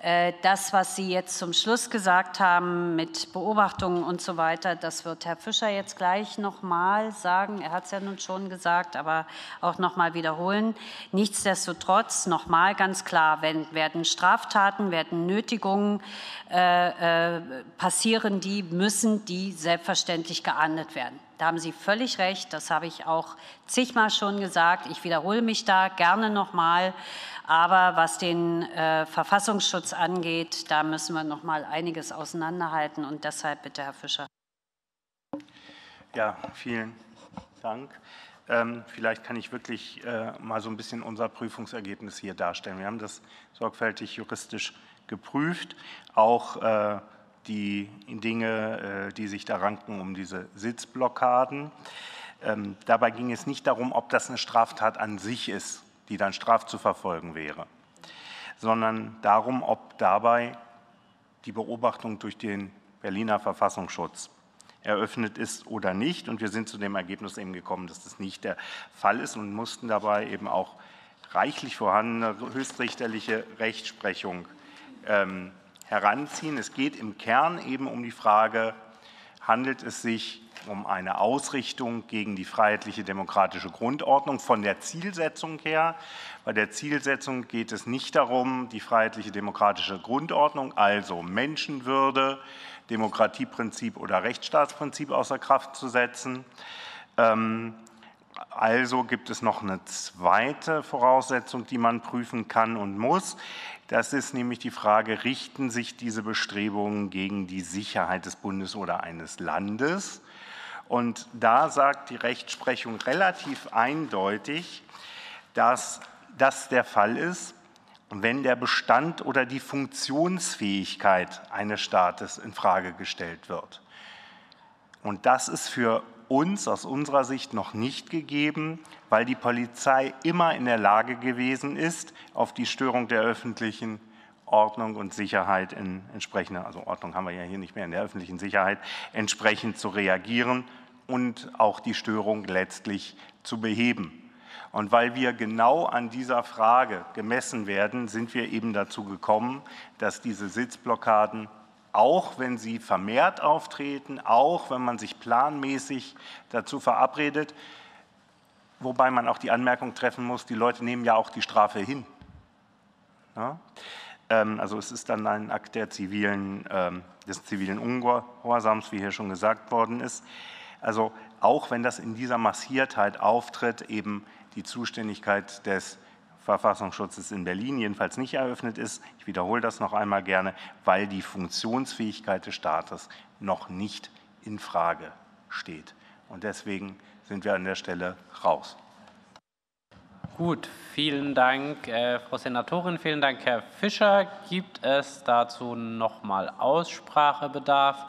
Äh, das, was Sie jetzt zum Schluss gesagt haben mit Beobachtungen und so weiter, das wird Herr Fischer jetzt gleich noch mal sagen. Er hat es ja nun schon gesagt, aber auch noch mal wiederholen. Nichtsdestotrotz noch mal ganz klar, wenn, werden Straftaten, werden Nötigungen äh, äh, passieren, die müssen die selbstverständlich geahndet werden. Da haben Sie völlig recht. Das habe ich auch zigmal schon gesagt. Ich wiederhole mich da gerne noch mal. Aber was den äh, Verfassungsschutz angeht, da müssen wir noch mal einiges auseinanderhalten. Und deshalb bitte, Herr Fischer. Ja, vielen Dank. Ähm, vielleicht kann ich wirklich äh, mal so ein bisschen unser Prüfungsergebnis hier darstellen. Wir haben das sorgfältig juristisch geprüft, auch äh, die Dinge, äh, die sich da ranken um diese Sitzblockaden. Ähm, dabei ging es nicht darum, ob das eine Straftat an sich ist die dann strafzuverfolgen wäre, sondern darum, ob dabei die Beobachtung durch den Berliner Verfassungsschutz eröffnet ist oder nicht. Und wir sind zu dem Ergebnis eben gekommen, dass das nicht der Fall ist und mussten dabei eben auch reichlich vorhandene höchstrichterliche Rechtsprechung ähm, heranziehen. Es geht im Kern eben um die Frage, handelt es sich um eine Ausrichtung gegen die freiheitliche demokratische Grundordnung von der Zielsetzung her. Bei der Zielsetzung geht es nicht darum, die freiheitliche demokratische Grundordnung, also Menschenwürde, Demokratieprinzip oder Rechtsstaatsprinzip außer Kraft zu setzen. Ähm, also gibt es noch eine zweite Voraussetzung, die man prüfen kann und muss. Das ist nämlich die Frage, richten sich diese Bestrebungen gegen die Sicherheit des Bundes oder eines Landes? Und da sagt die Rechtsprechung relativ eindeutig, dass das der Fall ist, wenn der Bestand oder die Funktionsfähigkeit eines Staates in Frage gestellt wird. Und das ist für uns aus unserer Sicht noch nicht gegeben, weil die Polizei immer in der Lage gewesen ist, auf die Störung der öffentlichen Ordnung und Sicherheit in entsprechender, also Ordnung haben wir ja hier nicht mehr in der öffentlichen Sicherheit, entsprechend zu reagieren und auch die Störung letztlich zu beheben. Und weil wir genau an dieser Frage gemessen werden, sind wir eben dazu gekommen, dass diese Sitzblockaden, auch wenn sie vermehrt auftreten, auch wenn man sich planmäßig dazu verabredet, wobei man auch die Anmerkung treffen muss, die Leute nehmen ja auch die Strafe hin. Ja? Ähm, also es ist dann ein Akt zivilen, ähm, des zivilen Ungehorsams, wie hier schon gesagt worden ist. Also auch wenn das in dieser Massiertheit auftritt, eben die Zuständigkeit des Verfassungsschutzes in Berlin jedenfalls nicht eröffnet ist. Ich wiederhole das noch einmal gerne, weil die Funktionsfähigkeit des Staates noch nicht in Frage steht. Und deswegen sind wir an der Stelle raus. Gut, vielen Dank, äh, Frau Senatorin, vielen Dank, Herr Fischer. Gibt es dazu noch mal Aussprachebedarf?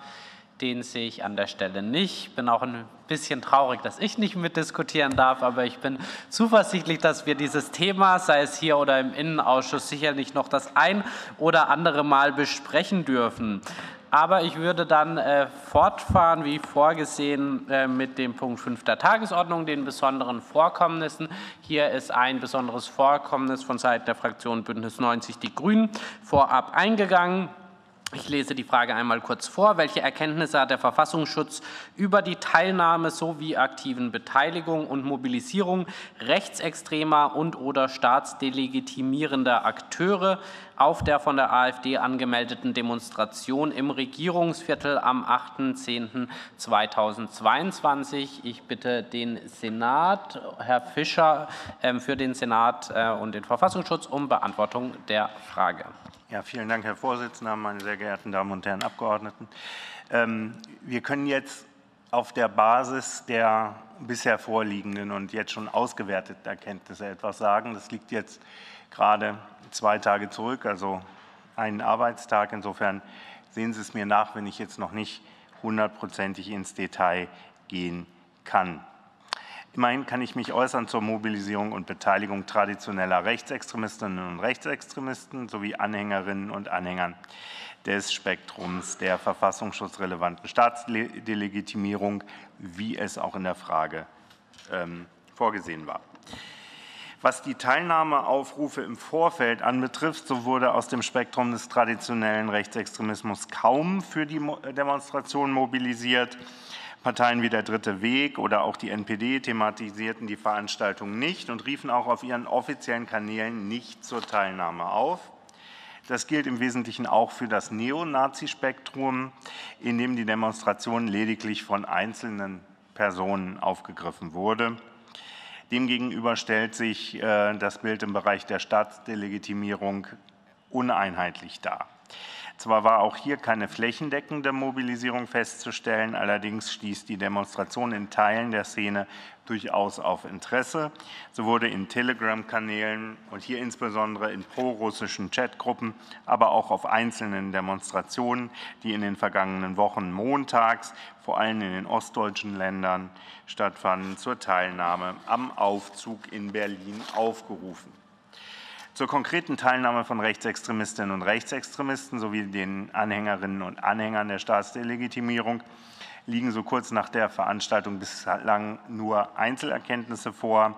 Den sehe ich an der Stelle nicht. Ich bin auch ein bisschen traurig, dass ich nicht mitdiskutieren darf, aber ich bin zuversichtlich, dass wir dieses Thema, sei es hier oder im Innenausschuss, sicherlich noch das ein oder andere Mal besprechen dürfen. Aber ich würde dann äh, fortfahren, wie vorgesehen, äh, mit dem Punkt 5 der Tagesordnung, den besonderen Vorkommnissen. Hier ist ein besonderes Vorkommnis von Seiten der Fraktion Bündnis 90 Die Grünen vorab eingegangen. Ich lese die Frage einmal kurz vor. Welche Erkenntnisse hat der Verfassungsschutz über die Teilnahme sowie aktiven Beteiligung und Mobilisierung rechtsextremer und/oder staatsdelegitimierender Akteure auf der von der AfD angemeldeten Demonstration im Regierungsviertel am 8.10.2022? Ich bitte den Senat, Herr Fischer, ähm, für den Senat äh, und den Verfassungsschutz um Beantwortung der Frage. Ja, vielen Dank, Herr Vorsitzender, meine sehr geehrten Damen und Herren Abgeordneten. Ähm, wir können jetzt auf der Basis der bisher vorliegenden und jetzt schon ausgewerteten Erkenntnisse etwas sagen. Das liegt jetzt gerade zwei Tage zurück, also einen Arbeitstag. Insofern sehen Sie es mir nach, wenn ich jetzt noch nicht hundertprozentig ins Detail gehen kann. Immerhin kann ich mich äußern zur Mobilisierung und Beteiligung traditioneller Rechtsextremistinnen und Rechtsextremisten sowie Anhängerinnen und Anhängern des Spektrums der verfassungsschutzrelevanten Staatsdelegitimierung, wie es auch in der Frage ähm, vorgesehen war. Was die Teilnahmeaufrufe im Vorfeld anbetrifft, so wurde aus dem Spektrum des traditionellen Rechtsextremismus kaum für die Demonstration mobilisiert. Parteien wie der Dritte Weg oder auch die NPD thematisierten die Veranstaltung nicht und riefen auch auf ihren offiziellen Kanälen nicht zur Teilnahme auf. Das gilt im Wesentlichen auch für das Neonazi-Spektrum, in dem die Demonstration lediglich von einzelnen Personen aufgegriffen wurde. Demgegenüber stellt sich äh, das Bild im Bereich der Staatsdelegitimierung uneinheitlich dar. Zwar war auch hier keine flächendeckende Mobilisierung festzustellen, allerdings stieß die Demonstration in Teilen der Szene durchaus auf Interesse. So wurde in Telegram-Kanälen und hier insbesondere in prorussischen Chatgruppen, aber auch auf einzelnen Demonstrationen, die in den vergangenen Wochen montags vor allem in den ostdeutschen Ländern stattfanden, zur Teilnahme am Aufzug in Berlin aufgerufen. Zur konkreten Teilnahme von Rechtsextremistinnen und Rechtsextremisten sowie den Anhängerinnen und Anhängern der Staatsdelegitimierung liegen so kurz nach der Veranstaltung bislang nur Einzelerkenntnisse vor.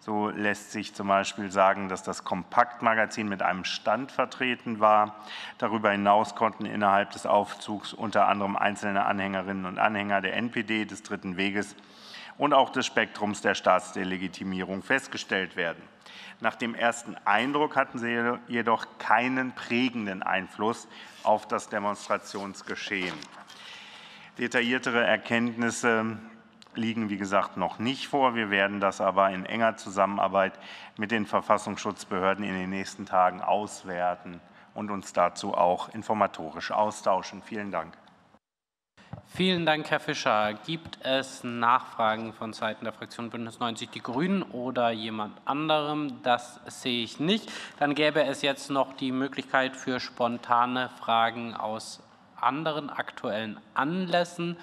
So lässt sich zum Beispiel sagen, dass das Kompaktmagazin mit einem Stand vertreten war. Darüber hinaus konnten innerhalb des Aufzugs unter anderem einzelne Anhängerinnen und Anhänger der NPD, des Dritten Weges und auch des Spektrums der Staatsdelegitimierung festgestellt werden. Nach dem ersten Eindruck hatten sie jedoch keinen prägenden Einfluss auf das Demonstrationsgeschehen. Detailliertere Erkenntnisse liegen, wie gesagt, noch nicht vor. Wir werden das aber in enger Zusammenarbeit mit den Verfassungsschutzbehörden in den nächsten Tagen auswerten und uns dazu auch informatorisch austauschen. Vielen Dank. Vielen Dank, Herr Fischer. Gibt es Nachfragen von Seiten der Fraktion Bündnis 90 Die Grünen oder jemand anderem? Das sehe ich nicht. Dann gäbe es jetzt noch die Möglichkeit für spontane Fragen aus anderen aktuellen Anlässen.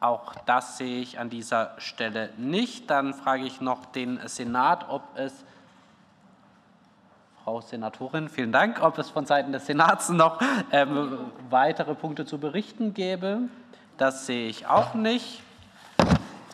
Auch das sehe ich an dieser Stelle nicht. Dann frage ich noch den Senat, ob es Frau Senatorin, vielen Dank. Ob es von Seiten des Senats noch ähm, weitere Punkte zu berichten gäbe, das sehe ich auch nicht.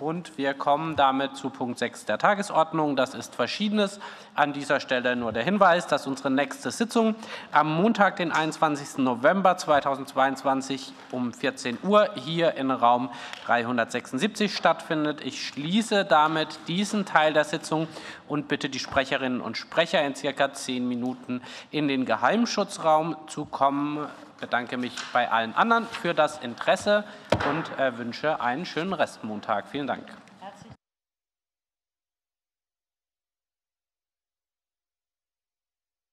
Und wir kommen damit zu Punkt 6 der Tagesordnung. Das ist Verschiedenes. An dieser Stelle nur der Hinweis, dass unsere nächste Sitzung am Montag, den 21. November 2022 um 14 Uhr hier in Raum 376 stattfindet. Ich schließe damit diesen Teil der Sitzung und bitte die Sprecherinnen und Sprecher in circa zehn Minuten in den Geheimschutzraum zu kommen bedanke mich bei allen anderen für das Interesse und äh, wünsche einen schönen Restmontag. Vielen Dank.